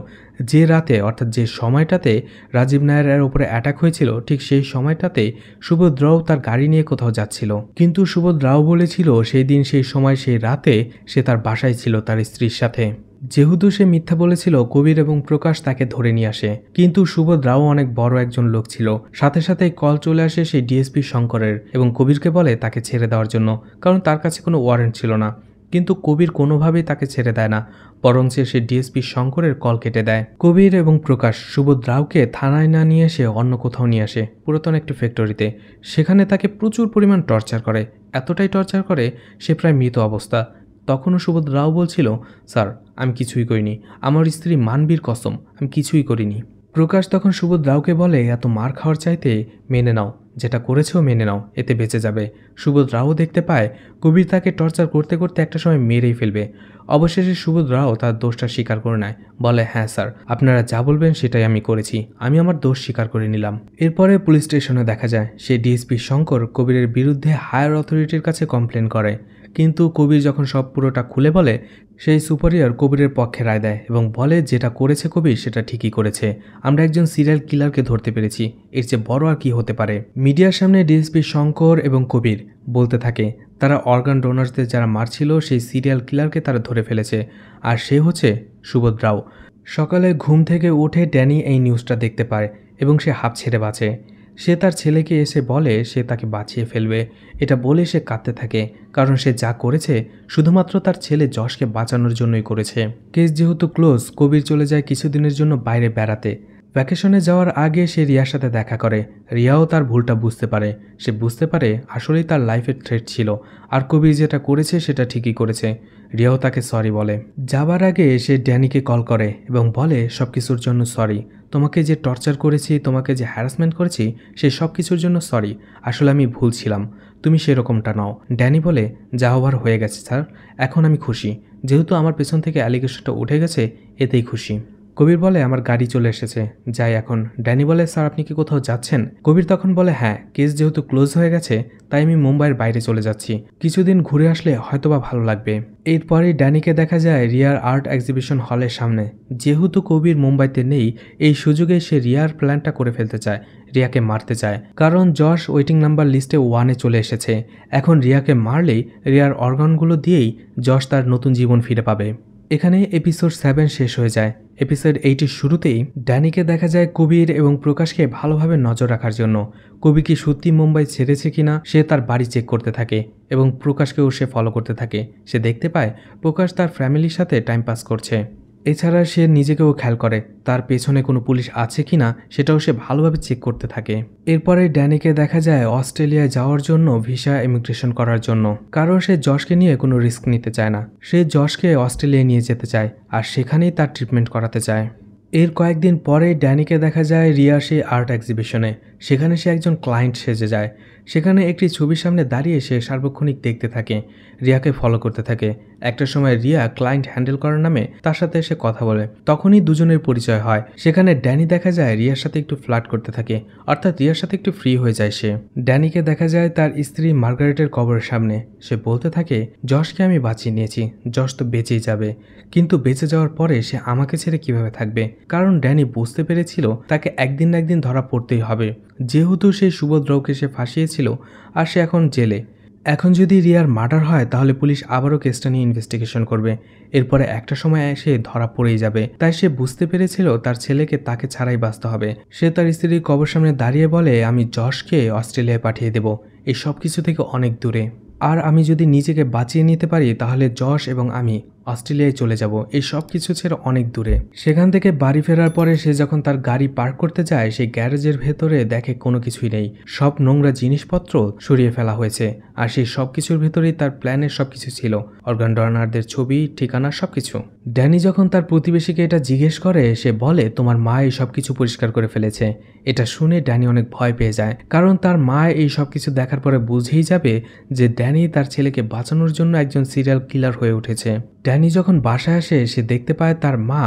যে রাতে, অর্থাৎ যে সময়টাতে রাজীব নায়ারের উপরে অ্যাটাক হয়েছিল, ঠিক সেই সময়টাতে সুবোধ রাও তার গাড়ি নিয়ে কোথাও যাচ্ছিল। কিন্তু সুবোধ রাও বলেছিল সেই দিন, সেই সময়, সেই রাতে সে তার বাসায় ছিল তার স্ত্রীর সাথে। যেহেতু সে মিথ্যা বলেছিল, কবির এবং প্রকাশ তাকে ধরে নিয়ে আসে। কিন্তু সুবোধ রাও অনেক বড় একজন লোক ছিল। সাথে সাথে কল চলে আসে সেই ডিএসপি শঙ্করের এবং কবিরকে বলে তাকে ছেড়ে দেওয়ার জন্য, কারণ তার কাছে কোনো ওয়ারেন্ট ছিল না। কিন্তু কবির কোনোভাবেই তাকে ছেড়ে দেয় না বরং সে ডিএসপি শঙ্করের কল কেটে দেয়। কবির এবং প্রকাশ সুবোধ রাওকে থানায় না নিয়ে এসে অন্য কোথাও নিয়ে আসে, পুরাতন একটি ফ্যাক্টরিতে। সেখানে তাকে প্রচুর পরিমাণ টর্চার করে। এতটাই টর্চার করে সে প্রায় মৃত অবস্থা। তখনও সুবোধ রাও বলছিল, স্যার, আমি কিছুই করিনি। আমার স্ত্রী মানবীর কসম, আমি কিছুই করিনি। প্রকাশ তখন সুবোধ রাওকে বলে, এত মার খাওয়ার চাইতে মেনে নাও। যেটা করেছেও মেনে নাও, এতে বেঁচে যাবে। সুবোধ রাও দেখতে পায়, কবির তাকে টর্চার করতে করতে একটা সময় মেরেই ফেলবে। অবশেষে সুবোধ রাও তার দোষটা স্বীকার করে নেয়। বলে হ্যাঁ স্যার, আপনারা যা বলবেন সেটাই আমি করেছি। আমি আমার দোষ স্বীকার করে নিলাম। এরপরে পুলিশ স্টেশনে দেখা যায়, সে ডিএসপি শঙ্কর কবিরের বিরুদ্ধে হায়ার অথরিটির কাছে কমপ্লেন করে। কিন্তু কবির যখন সব পুরোটা খুলে বলে সেই সুপারিয়র কবিরের পক্ষে রায় দেয় এবং বলে, যেটা করেছে কবির, সেটা ঠিকই করেছে। আমরা একজন সিরিয়াল কিলারকে ধরতে পেরেছি। এর চেয়ে বড় আর কি হতে পারে? মিডিয়ার সামনে ডিএসপি শঙ্কর এবং কবির বলতে থাকে, তারা অর্গান ডোনার্সদের যারা মারছিল, সেই সিরিয়াল কিলারকে তারা ধরে ফেলেছে। আর সে হচ্ছে সুবোধ রাও। সকালে ঘুম থেকে উঠে ড্যানি এই নিউজটা দেখতে পায় এবং সে হাফ ছেড়ে বাঁচে। সে তার ছেলেকে এসে বলে, সে তাকে বাঁচিয়ে ফেলবে। এটা বলে সে কাঁদতে থাকে, কারণ সে যা করেছে শুধুমাত্র তার ছেলে যশকে বাঁচানোর জন্যই করেছে। কেস যেহেতু ক্লোজ, কবির চলে যায় কিছুদিনের জন্য বাইরে বেড়াতে। ভ্যাকেশনে যাওয়ার আগে সে রিয়ার সাথে দেখা করে। রিয়াও তার ভুলটা বুঝতে পারে। সে বুঝতে পারে আসলেই তার লাইফের থ্রেট ছিল, আর কবির যেটা করেছে সেটা ঠিকই করেছে। রিয়াও তাকে সরি বলে। যাবার আগে সে ড্যানিকে কল করে এবং বলে সব কিছুর জন্য সরি তোমাকে যে টর্চার করেছি, তোমাকে যে হ্যারাসমেন্ট করেছি সেই সব কিছুর জন্য সরি আসলে আমি ভুল ছিলাম। তুমি সেরকমটা নাও। ড্যানি বলে, যা হবার হয়ে গেছে, স্যার। এখন আমি খুশি। যেহেতু আমার পেছন থেকে অ্যালিগেশনটা উঠে গেছে, এতেই খুশি। কবির বলে, আমার গাড়ি চলে এসেছে, যাই এখন। ড্যানি বলে, স্যার, আপনি কি কোথাও যাচ্ছেন? কবির তখন বলে হ্যাঁ কেস যেহেতু ক্লোজ হয়ে গেছে, তাই আমি মুম্বাইয়ের বাইরে চলে যাচ্ছি। কিছুদিন ঘুরে আসলে হয়তোবা ভালো লাগবে। এরপরেই ড্যানিকে দেখা যায় রিয়ার আর্ট এক্সিবিশন হলের সামনে। যেহেতু কবির মুম্বাইতে নেই, এই সুযোগে সে রিয়ার প্ল্যানটা করে ফেলতে চায়, রিয়াকে মারতে চায়। কারণ যশ ওয়েটিং নাম্বার লিস্টে ওয়ানে চলে এসেছে। এখন রিয়াকে মারলেই রিয়ার অর্গানগুলো দিয়েই যশ তার নতুন জীবন ফিরে পাবে। এখানে এপিসোড সেভেন শেষ হয়ে যায়। এপিসোড এইটির শুরুতেই ড্যানিকে দেখা যায় কবির এবং প্রকাশকে ভালোভাবে নজর রাখার জন্য। কবি কি সত্যি মুম্বাই ছেড়েছে কিনা, সে তার বাড়ি চেক করতে থাকে এবং প্রকাশকেও সে ফলো করতে থাকে। সে দেখতে পায়, প্রকাশ তার ফ্যামিলির সাথে টাইম পাস করছে। এছাড়া সে নিজেকেও খেয়াল করে, তার পেছনে কোনো পুলিশ আছে কিনা সেটাও সে ভালোভাবে চেক করতে থাকে। এরপরে ড্যানিকে দেখা যায় অস্ট্রেলিয়ায় যাওয়ার জন্য ভিসা ইমিগ্রেশন করার জন্য। কারণ সে যশকে নিয়ে কোনো রিস্ক নিতে চায় না। সে যশকে অস্ট্রেলিয়ায় নিয়ে যেতে চায় আর সেখানেই তার ট্রিটমেন্ট করাতে চায়। এর কয়েকদিন পরে ড্যানিকে দেখা যায় রিয়া সেই আর্ট এক্সিবিশনে সেখানে সে একজন ক্লায়েন্ট সেজে যায়। সেখানে একটি ছবির সামনে দাঁড়িয়ে সে সার্বক্ষণিক দেখতে থাকে, রিয়াকে ফলো করতে থাকে। একটা সময় রিয়া ক্লায়েন্ট হ্যান্ডেল করার নামে তার সাথে এসে কথা বলে। তখনই দুজনের পরিচয় হয়। সেখানে ড্যানি দেখা যায় রিয়ার সাথে একটু ফ্লার্ট করতে থাকে। অর্থাৎ রিয়ার সাথে একটু ফ্রি হয়ে যায় সে। ড্যানিকে দেখা যায় তার স্ত্রী মার্গারেটের কবরের সামনে। সে বলতে থাকে যশকে আমি বাঁচিয়ে নিয়েছি। যশ তো বেঁচেই যাবে। কিন্তু বেঁচে যাওয়ার পরে সে আমাকে ছেড়ে কীভাবে থাকবে? কারণ ড্যানি বুঝতে পেরেছিল তাকে একদিন না একদিন ধরা পড়তেই হবে। যেহেতু সেই সুভদ্রাওকে সে ফাঁসিয়েছিল, আর সে এখন জেলে। এখন যদি রিয়ার মার্ডার হয়, তাহলে পুলিশ আবারও কেসটা নিয়ে ইনভেস্টিগেশন করবে। এরপরে একটা সময় এসে ধরা পড়েই যাবে। তাই সে বুঝতে পেরেছিল তার ছেলেকে তাকে ছাড়াই বাঁচতে হবে। সে তার স্ত্রীর কবর সামনে দাঁড়িয়ে বলে, আমি যশকে অস্ট্রেলিয়ায় পাঠিয়ে দেব। এই সব কিছু থেকে অনেক দূরে। আর আমি যদি নিজেকে বাঁচিয়ে নিতে পারি, তাহলে যশ এবং আমি অস্ট্রেলিয়ায় চলে যাব। এই সব কিছু ছেড়ে অনেক দূরে। সেখান থেকে বাড়ি ফেরার পরে সে যখন তার গাড়ি পার্ক করতে যায়, সেই গ্যারেজের ভেতরে দেখে কোনো কিছুই নেই। সব নোংরা জিনিসপত্র সরিয়ে ফেলা হয়েছে আর সেই সব কিছুর ভেতরেই তার প্ল্যানের সব কিছু ছিল। অর্গান ডনারদের ছবি, ঠিকানা, সব কিছু। ড্যানি যখন তার প্রতিবেশীকে এটা জিজ্ঞেস করে, সে বলে, তোমার মা এই সব কিছু পরিষ্কার করে ফেলেছে। এটা শুনে ড্যানি অনেক ভয় পেয়ে যায়। কারণ তার মা এই সব কিছু দেখার পরে বুঝেই যাবে যে ড্যানি তার ছেলেকে বাঁচানোর জন্য একজন সিরিয়াল কিলার হয়ে উঠেছে। ড্যানি যখন বাসায় আসে, সে দেখতে পায় তার মা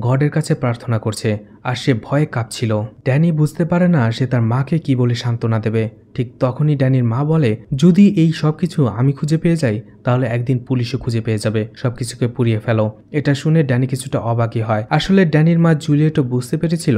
গডের কাছে প্রার্থনা করছে, আর সে ভয়ে কাঁপছিল। ড্যানি বুঝতে পারে না সে তার মাকে কি বলে সান্ত্বনা দেবে। ঠিক তখনই ড্যানির মা বলে, যদি এই সব কিছু আমি খুঁজে পেয়ে যাই, তাহলে একদিন পুলিশও খুঁজে পেয়ে যাবে। সব কিছুকে পুড়িয়ে ফেলো। এটা শুনে ড্যানি কিছুটা অবাকই হয়। আসলে ড্যানির মা জুলিয়েটও বুঝতে পেরেছিল,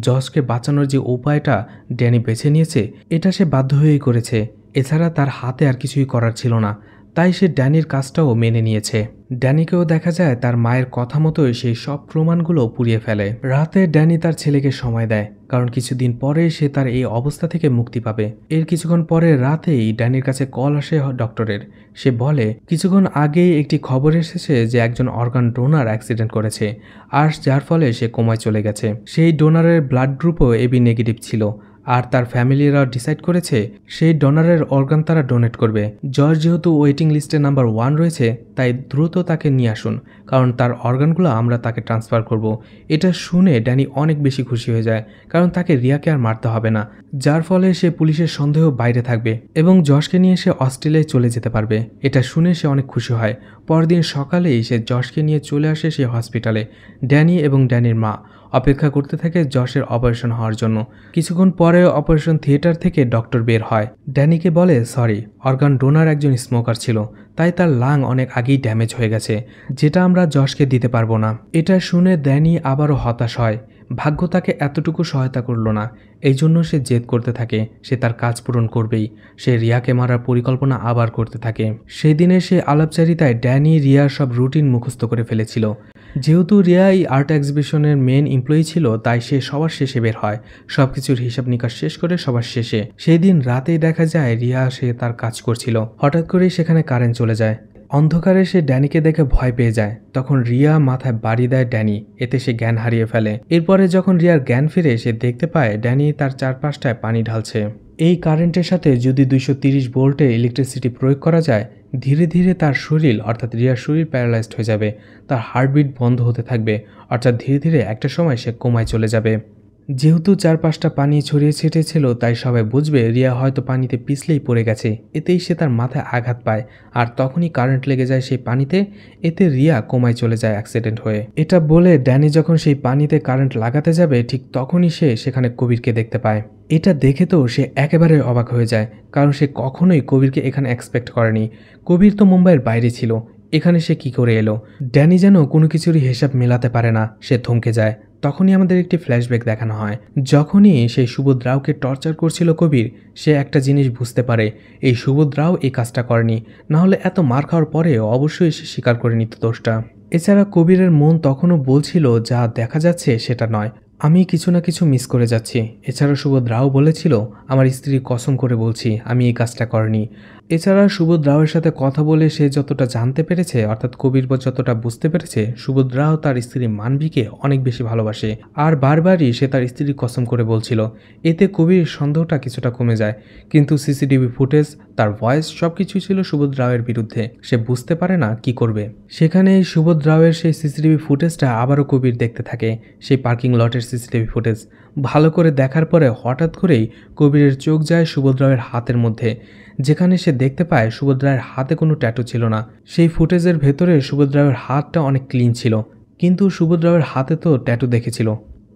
জসকে বাঁচানোর যে উপায়টা ড্যানি বেছে নিয়েছে, এটা সে বাধ্য হয়েই করেছে। এছাড়া তার হাতে আর কিছুই করার ছিল না। তাই সে ড্যানির কাজটাও মেনে নিয়েছে। ড্যানিকেও দেখা যায় তার মায়ের কথা মতোই সেই সব প্রমাণগুলো পুড়িয়ে ফেলে। রাতে ড্যানি তার ছেলেকে সময় দেয়, কারণ কিছুদিন পরে সে তার এই অবস্থা থেকে মুক্তি পাবে। এর কিছুক্ষণ পরে রাতেই ড্যানির কাছে কল আসে ডক্টরের। সে বলে, কিছুক্ষণ আগেই একটি খবর এসেছে যে একজন অর্গান ডোনার অ্যাক্সিডেন্ট করেছে, আর যার ফলে সে কোমায় চলে গেছে। সেই ডোনারের ব্লাড গ্রুপও এবি নেগেটিভ ছিল। আর তার ফ্যামিলিরা ডিসাইড করেছে সেই ডোনারের অর্গান তারা ডোনেট করবে। জর্জ যেহেতু ওয়েটিং লিস্টে নাম্বার ওয়ান রয়েছে, তাই দ্রুত তাকে নিয়ে আসুন, কারণ তার অর্গানগুলো আমরা তাকে ট্রান্সফার করব। এটা শুনে ড্যানি অনেক বেশি খুশি হয়ে যায়, কারণ তাকে রিয়াকে আর মারতে হবে না, যার ফলে সে পুলিশের সন্দেহ বাইরে থাকবে এবং যশকে নিয়ে সে অস্ট্রেলিয়ায় চলে যেতে পারবে। এটা শুনে সে অনেক খুশি হয়। পরদিন সকালেই সে যশকে নিয়ে চলে আসে সে হসপিটালে, ড্যানি এবং ড্যানির মা। অপেক্ষা করতে থাকে যশের অপারেশন হওয়ার জন্য। কিছুক্ষণ পরে অপারেশন থিয়েটার থেকে ডক্টর বের হয়। ড্যানিকে বলে, সরি, অর্গান ডোনার একজন স্মোকার ছিল, তাই তার লাং অনেক আগেই ড্যামেজ হয়ে গেছে, যেটা আমরা যশকে দিতে পারব না। এটা শুনে ড্যানি আবারও হতাশ হয়। ভাগ্য তাকে এতটুকু সহায়তা করল না, এই জন্য সে জেদ করতে থাকে, সে তার কাজ পূরণ করবেই। সে রিয়াকে মারার পরিকল্পনা আবার করতে থাকে। সেই দিনে সে আলাপচারিতায় ড্যানি রিয়ার সব রুটিন মুখস্থ করে ফেলেছিল। যেহেতু রিয়া এই আর্ট এক্সিবিশনের মেন এমপ্লয়ি ছিল, তাই সে সবার শেষে বের হয়। সব কিছুর হিসাব নিকাশ শেষ করে সবার শেষে। সেই দিন রাতেই দেখা যায় রিয়া সে তার কাজ করছিল। হঠাৎ করেই সেখানে কারেন্ট চলে যায়। অন্ধকারে সে ড্যানিকে দেখে ভয় পেয়ে যায়। তখন রিয়া মাথায় বাড়ি দেয় ড্যানি। এতে সে জ্ঞান হারিয়ে ফেলে। এরপরে যখন রিয়ার জ্ঞান ফিরে, সে দেখতে পায় ড্যানি তার চারপাশটায় পানি ঢালছে। এই কারেন্টের সাথে যদি দুইশো তিরিশ ভোল্টে ইলেকট্রিসিটি প্রয়োগ করা যায়, ধীরে ধীরে তার শরীর, অর্থাৎ রিয়ার শরীর প্যারালাইজড হয়ে যাবে, তার হার্টবিট বন্ধ হতে থাকবে, অর্থাৎ ধীরে ধীরে একটা সময় সে কমায় চলে যাবে। যেহেতু চারপাশটা পানি ছড়িয়ে ছিটেছিল, তাই সবাই বুঝবে রিয়া হয়তো পানিতে পিছলেই পড়ে গেছে। এতেই সে তার মাথায় আঘাত পায়। আর তখনই কারেন্ট লেগে যায় সেই পানিতে, এতে রিয়া কোমায় চলে যায় অ্যাক্সিডেন্ট হয়ে। এটা বলে ড্যানি যখন সেই পানিতে কারেন্ট লাগাতে যাবে, ঠিক তখনই সে সেখানে কবিরকে দেখতে পায়। এটা দেখে তো সে একেবারে অবাক হয়ে যায়, কারণ সে কখনোই কবিরকে এখানে এক্সপেক্ট করেনি। কবির তো মুম্বাইয়ের বাইরে ছিল, এখানে সে কি করে এলো? ড্যানি যেন কোনো কিছুরই হিসাব মেলাতে পারে না, সে থমকে যায়। তখনই আমাদের একটি ফ্ল্যাশব্যাক দেখানো হয়। যখনই সেই সুবোধ রাওকে টর্চার করছিল কবির, সে একটা জিনিস বুঝতে পারে, এই সুবোধ রাও এই কাজটা করেনি। নাহলে এত মার খাওয়ার পরেও অবশ্যই সে স্বীকার করে নিত দোষটা। এছাড়া কবিরের মন তখনও বলছিল, যা দেখা যাচ্ছে সেটা নয়। আমি কিছু না কিছু মিস করে যাচ্ছি। এছাড়া সুবোধ রাও বলেছিল, আমার স্ত্রী কসম করে বলছি, আমি এই কাজটা করিনি। এছাড়া সুবোধ সাথে কথা বলে সে যতটা জানতে পেরেছে, অর্থাৎ কবির যতটা বুঝতে পেরেছে, সুবোধ রাও তার স্ত্রী মানবীকে অনেক বেশি ভালোবাসে। আর বারবারই সে তার স্ত্রীর কসম করে বলছিল, এতে কবির সন্দেহটা কিছুটা কমে যায়। কিন্তু সিসিটিভি ফুটেজ তার ভয়েস সব কিছুই ছিল সুবোধ রাওয়ের বিরুদ্ধে। সে বুঝতে পারে না কি করবে। সেখানে সুবোধ রাওয়ের সেই সিসিটিভি ফুটেজটা আবারও কবির দেখতে থাকে, সেই পার্কিং লটের সিসিটিভি ফুটেজ। ভালো করে দেখার পরে হঠাৎ করেই কবিরের চোখ যায় সুবোধ রাওয়ের হাতের মধ্যে। যেখানে সে দেখতে পায় সুবোধ রায়ের হাতে কোনো ট্যাটু ছিল না। সেই ফুটেজের ভেতরে সুবোধ রায়ের হাতটা অনেক ক্লিন ছিল, কিন্তু সুবোধ রায়ের হাতে তো ট্যাটু দেখেছিল।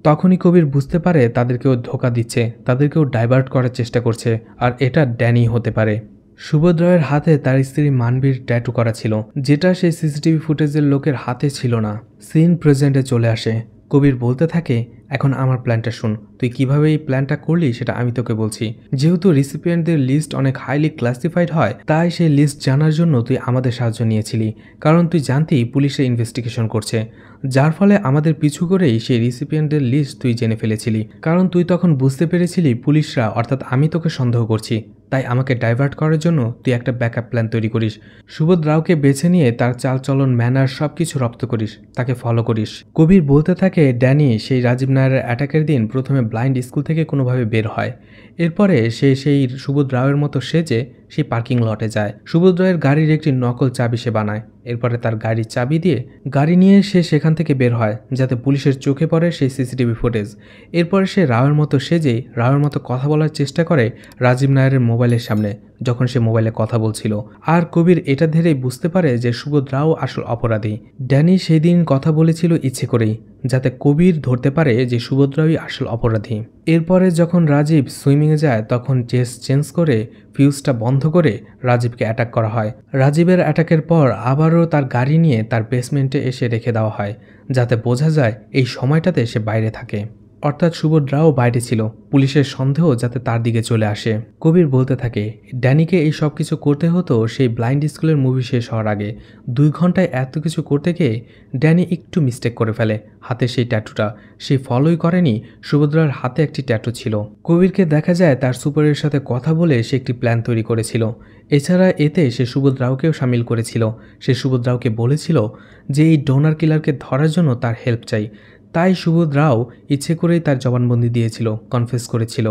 তখনই কবির বুঝতে পারে তাদেরকেও ধোকা দিচ্ছে, তাদেরকেও ডাইভার্ট করার চেষ্টা করছে, আর এটা ড্যানি হতে পারে। সুবোধ রায়ের হাতে তার স্ত্রী মানবীর ট্যাটু করা ছিল, যেটা সেই সিসিটিভি ফুটেজের লোকের হাতে ছিল না। সিন প্রেজেন্টে চলে আসে। কবির বলতে থাকে, এখন আমার প্ল্যানটা শুন। তুই কীভাবে এই প্ল্যানটা করলি সেটা আমি তোকে বলছি। যেহেতু রিসিপিয়েন্টদের লিস্ট অনেক হাইলি ক্লাসিফাইড হয়, তাই সেই লিস্ট জানার জন্য তুই আমাদের সাহায্য নিয়েছিলি। কারণ তুই জানতেই পুলিশে ইনভেস্টিগেশন করছে। যার ফলে আমাদের পিছু করেই সেই রিসিপিয়েন্টদের লিস্ট তুই জেনে ফেলেছিলি। কারণ তুই তখন বুঝতে পেরেছিলি পুলিশরা, অর্থাৎ আমি তোকে সন্দেহ করছি। তাই আমাকে ডাইভার্ট করার জন্য তুই একটা ব্যাকআপ প্ল্যান তৈরি করিস। সুবোধ রাওকে বেছে নিয়ে তার চালচলন ম্যানার সব কিছু রপ্ত করিস, তাকে ফলো করিস। কবির বলতে থাকে, ড্যানি, সেই রাজীব নায়ারের অ্যাটাকের দিন প্রথমে ব্লাইন্ড স্কুল থেকে কোনোভাবে বের হয়। এরপরে সে সেই সুবোধ রাওয়ের মতো সেজে সেই পার্কিং লটে যায়। সুবোধ রায়ের গাড়ির একটি নকল চাবি সে বানায়। এরপরে তার গাড়ির চাবি দিয়ে গাড়ি নিয়ে সে সেখান থেকে বের হয়, যাতে পুলিশের চোখে পড়ে সেই সিসিটিভি ফুটেজ। এরপরে সে রাওয়ের মতো সেজে রাওয়ের মতো কথা বলার চেষ্টা করে রাজীব নায়ারের মোবাইলের সামনে, যখন সে মোবাইলে কথা বলছিল। আর কবির এটা ধেরেই বুঝতে পারে যে সুবোধ রাও আসল অপরাধী। ড্যানি সেই দিন কথা বলেছিল ইচ্ছে করেই। যাতে কবির ধরতে পারে যে সুভদ্রাই আসল অপরাধী। এরপরে যখন রাজীব সুইমিংয়ে যায়, তখন চেস চেঞ্জ করে ফিউজটা বন্ধ করে রাজীবকে অ্যাটাক করা হয়। রাজীবের অ্যাটাকের পর আবারও তার গাড়ি নিয়ে তার বেসমেন্টে এসে রেখে দেওয়া হয়, যাতে বোঝা যায় এই সময়টাতে সে বাইরে থাকে। অর্থাৎ সুভদ্রাও বাইরে ছিল। পুলিশের সন্দেহ যাতে তার দিকে চলে আসে। কবির বলতে থাকে, ড্যানিকে এই সব কিছু করতে হতো সেই ব্লাইন্ড স্কুলের মুভি শেষ হওয়ার আগে। দুই ঘন্টায় এত কিছু করতে গিয়ে ড্যানি একটু মিস্টেক করে ফেলে হাতে সেই ট্যাটুটা সে ফলোই করেনি, সুভদ্রার হাতে একটি ট্যাটু ছিল। কবিরকে দেখা যায় তার সুপারের সাথে কথা বলে সে একটি প্ল্যান তৈরি করেছিল। এছাড়া এতে সে সুভদ্রাওকেও সামিল করেছিল। সে সুভদ্রাওকে বলেছিল যে, এই ডোনার কিলারকে ধরার জন্য তার হেল্প চাই। তাই সুবোধ রাও ইচ্ছে করেই তার জবানবন্দি দিয়েছিল কনফেস করেছিল।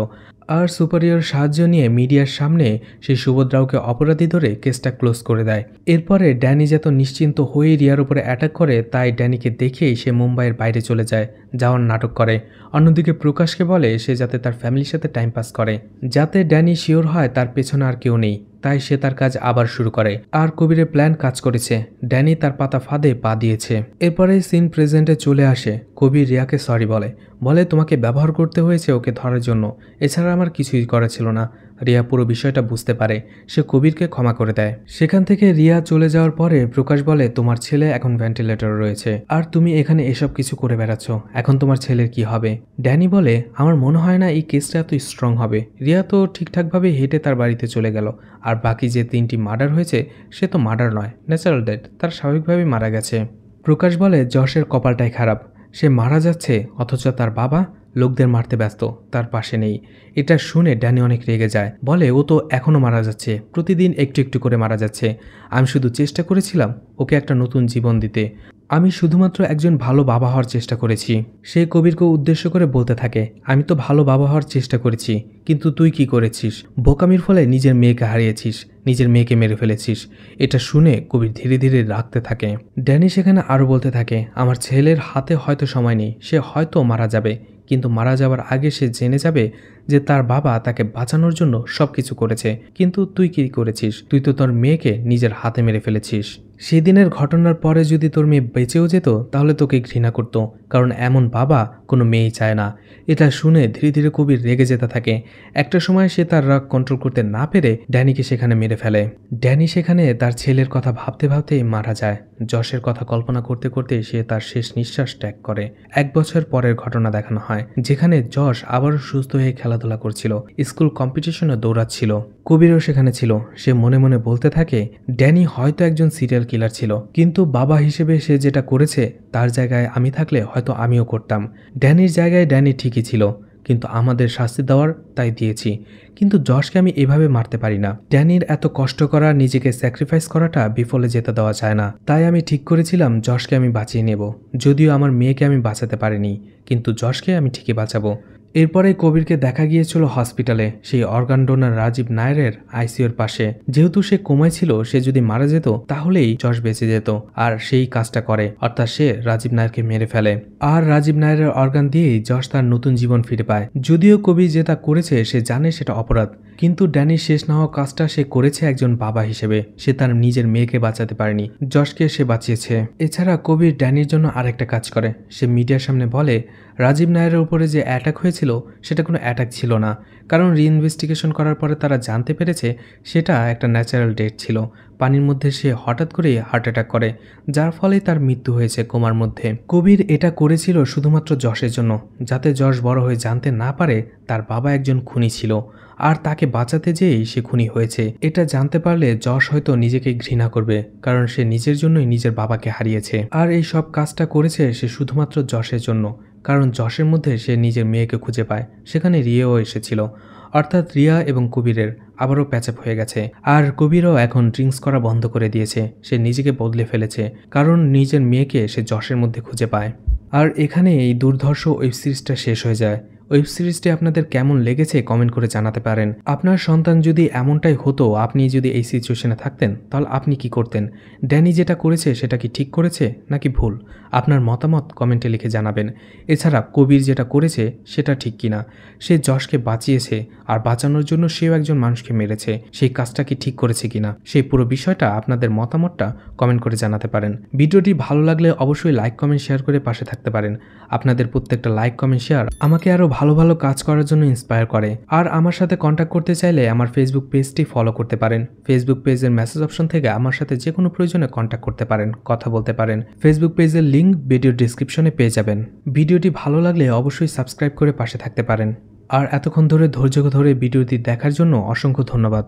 আর সুপারিয়র সাহায্য নিয়ে মিডিয়ার সামনে সেই সুবোধ রাওকে অপরাধী ধরে কেসটা ক্লোজ করে দেয়। এরপরে ড্যানি যত নিশ্চিন্ত হয়ে রিয়ার উপরে অ্যাটাক করে, তাই ড্যানিকে দেখেই সে মুম্বাইয়ের বাইরে চলে যায়, যাওয়ার নাটক করে। অন্যদিকে প্রকাশকে বলে, সে যাতে তার ফ্যামিলির সাথে টাইম পাস করে। যাতে ড্যানি শিওর হয়, তার পেছনে আর কেউ নেই, তাই সে তার কাজ আবার শুরু করে। আর কবিরের প্ল্যান কাজ করেছে, ড্যানি তার পাতা ফাঁদে পা দিয়েছে। এরপরে সিন প্রেজেন্টে চলে আসে, কবির রিয়াকে সরি বলে। বলে, তোমাকে ব্যবহার করতে হয়েছে ওকে ধরার জন্য। এছাড়া আমার কিছুই করা ছিল না। রিয়া পুরো বিষয়টা বুঝতে পারে। সে কবিরকে ক্ষমা করে দেয়। সেখান থেকে রিয়া চলে যাওয়ার পরে প্রকাশ বলে, তোমার ছেলে এখন ভেন্টিলেটর রয়েছে। আর তুমি এখানে এসব কিছু করে বেড়াচ্ছ। এখন তোমার ছেলের কি হবে? ড্যানি বলে, আমার মনে হয় না এই কেসটা এত স্ট্রং হবে। রিয়া তো ঠিকঠাকভাবে হেঁটে তার বাড়িতে চলে গেল। আর বাকি যে তিনটি মার্ডার হয়েছে, সে তো মার্ডার নয়। ন্যাচারাল ডেথ, তার স্বাভাবিকভাবেই মারা গেছে। প্রকাশ বলে, যশের কপালটাই খারাপ। সে মারা যাচ্ছে, অথচ তার বাবা লোকদের মারতে ব্যস্ত, তার পাশে নেই। এটা শুনে ড্যানি অনেক রেগে যায়। বলে, ও তো এখনও মারা যাচ্ছে, প্রতিদিন একটু একটু করে মারা যাচ্ছে। আমি শুধু চেষ্টা করেছিলাম ওকে একটা নতুন জীবন দিতে। আমি শুধুমাত্র একজন ভালো বাবা হওয়ার চেষ্টা করেছি। সে কবিরকে উদ্দেশ্য করে বলতে থাকে, আমি তো ভালো বাবা হওয়ার চেষ্টা করেছি, কিন্তু তুই কি করেছিস? বোকামির ফলে নিজের মেয়েকে হারিয়েছিস, নিজের মেয়েকে মেরে ফেলেছিস। এটা শুনে কবির ধীরে ধীরে রাখতে থাকে। ড্যানি সেখানে আরও বলতে থাকে, আমার ছেলের হাতে হয়তো সময় নেই, সে হয়তো মারা যাবে, কিন্তু মারা যাওয়ার আগে সে জেনে যাবে যে তার বাবা তাকে বাঁচানোর জন্য সব কিছু করেছে। কিন্তু তুই কি করেছিস? তুই তো তোর মেয়েকে নিজের হাতে মেরে ফেলেছিস। সেদিনের ঘটনার পরে যদি তোর মেয়ে বেঁচেও যেত, তাহলে তোকে ঘৃণা করতো, কারণ এমন বাবা কোনো মেয়েই চায় না। এটা শুনে ধীরে ধীরে কবির রেগে যেতে থাকে। একটা সময় সে তার রাগ কন্ট্রোল করতে না পেরে ড্যানিকে সেখানে মেরে ফেলে। ড্যানি সেখানে তার ছেলের কথা ভাবতে ভাবতে মারা যায়। যশের কথা কল্পনা করতে করতে সে তার শেষ নিঃশ্বাস ত্যাগ করে। এক বছর পরের ঘটনা দেখানো হয়, যেখানে যশ আবারও সুস্থ হয়ে খেলাধুলা করছিল। স্কুল কম্পিটিশনে দৌড়াচ্ছিল। কবিরও সেখানে ছিল। সে মনে মনে বলতে থাকে, ড্যানি হয়তো একজন সিরিয়াল কিলার ছিল। কিন্তু বাবা হিসেবে সে যেটা করেছে, তার জায়গায় আমি থাকলে হয়তো আমিও করতাম। ড্যানির জায়গায় ড্যানি ঠিকই ছিল, কিন্তু আমাদের শাস্তি দেওয়ার তাই দিয়েছি। কিন্তু যশকে আমি এভাবে মারতে পারি না। ড্যানির এত কষ্ট করা, নিজেকে স্যাক্রিফাইস করাটা বিফলে যেতে দেওয়া যায় না। তাই আমি ঠিক করেছিলাম যশকে আমি বাঁচিয়ে নেব। যদিও আমার মেয়েকে আমি বাঁচাতে পারিনি, কিন্তু যশকে আমি ঠিকই বাঁচাবো। এরপরে কবিরকে দেখা গিয়েছিল হসপিটালে, সেই অর্গান ডোনার রাজীব নায়ারের আইসিওর পাশে। যেহেতু সে কোমায় ছিল, সে যদি মারা যেত, তাহলেই যশ বেঁচে যেত, আর সেই কাজটা করে, অর্থাৎ সে রাজীব নায়ারকে মেরে ফেলে। আর রাজীব নায়ারের অর্গান দিয়েই যশ তার নতুন জীবন ফিরে পায়। যদিও কবি যে তা করেছে, সে জানে সেটা অপরাধ, কিন্তু ড্যানির শেষ না হওয়া কাজটা সে করেছে একজন বাবা হিসেবে। সে তার নিজের মেয়েকে বাঁচাতে পারেনি, যশকে সে বাঁচিয়েছে। এছাড়া কবির ড্যানির জন্য আরেকটা কাজ করে। সে মিডিয়ার সামনে বলে রাজীব নায়ারের উপরে যে অ্যাটাক হয়েছিল, সেটা কোনো অ্যাটাক ছিল না। কারণ রিইনভেস্টিগেশন করার পরে তারা জানতে পেরেছে, সেটা একটা ন্যাচারাল ডেট ছিল। পানির মধ্যে সে হঠাৎ করে হার্ট অ্যাটাক করে, যার ফলে তার মৃত্যু হয়েছে কোমার মধ্যে। কবির এটা করেছিল শুধুমাত্র যশের জন্য, যাতে যশ বড় হয়ে জানতে না পারে তার বাবা একজন খুনি ছিল, আর তাকে বাঁচাতে যেয়েই সে খুনি হয়েছে। এটা জানতে পারলে যশ হয়তো নিজেকে ঘৃণা করবে, কারণ সে নিজের জন্যই নিজের বাবাকে হারিয়েছে। আর এই সব কাজটা করেছে সে শুধুমাত্র যশের জন্য। কারণ যশের মধ্যে সে নিজের মেয়েকে খুঁজে পায়। সেখানে রিয়াও এসেছিল। অর্থাৎ রিয়া এবং কবিরের আবারও প্যাচআপ হয়ে গেছে। আর কবিরও এখন ড্রিঙ্কস করা বন্ধ করে দিয়েছে। সে নিজেকে বদলে ফেলেছে, কারণ নিজের মেয়েকে সে যশের মধ্যে খুঁজে পায়। আর এখানে এই দুর্ধর্ষ ওয়েব সিরিজটা শেষ হয়ে যায়। ওয়েব সিরিজটি আপনাদের কেমন লেগেছে কমেন্ট করে জানাতে পারেন। আপনার সন্তান যদি এমনটাই হতো, আপনি যদি এই সিচুয়েশনে থাকতেন, তাহলে আপনি কি করতেন? ড্যানি যেটা করেছে, সেটা কি ঠিক করেছে, নাকি ভুল? আপনার মতামত কমেন্টে লিখে জানাবেন। এছাড়া কবির যেটা করেছে সেটা ঠিক কিনা? সে যশকে বাঁচিয়েছে আর বাঁচানোর জন্য সেও একজন মানুষকে মেরেছে। সেই কাজটা কি ঠিক করেছে কিনা? সেই পুরো বিষয়টা আপনাদের মতামতটা কমেন্ট করে জানাতে পারেন। ভিডিওটি ভালো লাগলে অবশ্যই লাইক, কমেন্ট, শেয়ার করে পাশে থাকতে পারেন। আপনাদের প্রত্যেকটা লাইক, কমেন্ট, শেয়ার আমাকে আরও ভালো ভালো কাজ করার জন্য ইন্সপায়ার করে। আর আমার সাথে কন্ট্যাক্ট করতে চাইলে আমার ফেসবুক পেজটি ফলো করতে পারেন। ফেসবুক পেজের মেসেজ অপশন থেকে আমার সাথে যে কোনো প্রয়োজনে কন্ট্যাক্ট করতে পারেন, কথা বলতে পারেন। ফেসবুক পেজের লিঙ্ক ভিডিও ডিসক্রিপশনে পেয়ে যাবেন। ভিডিওটি ভালো লাগলে অবশ্যই সাবস্ক্রাইব করে পাশে থাকতে পারেন। আর এতক্ষণ ধরে ধৈর্য ধরে ভিডিওটি দেখার জন্য অসংখ্য ধন্যবাদ।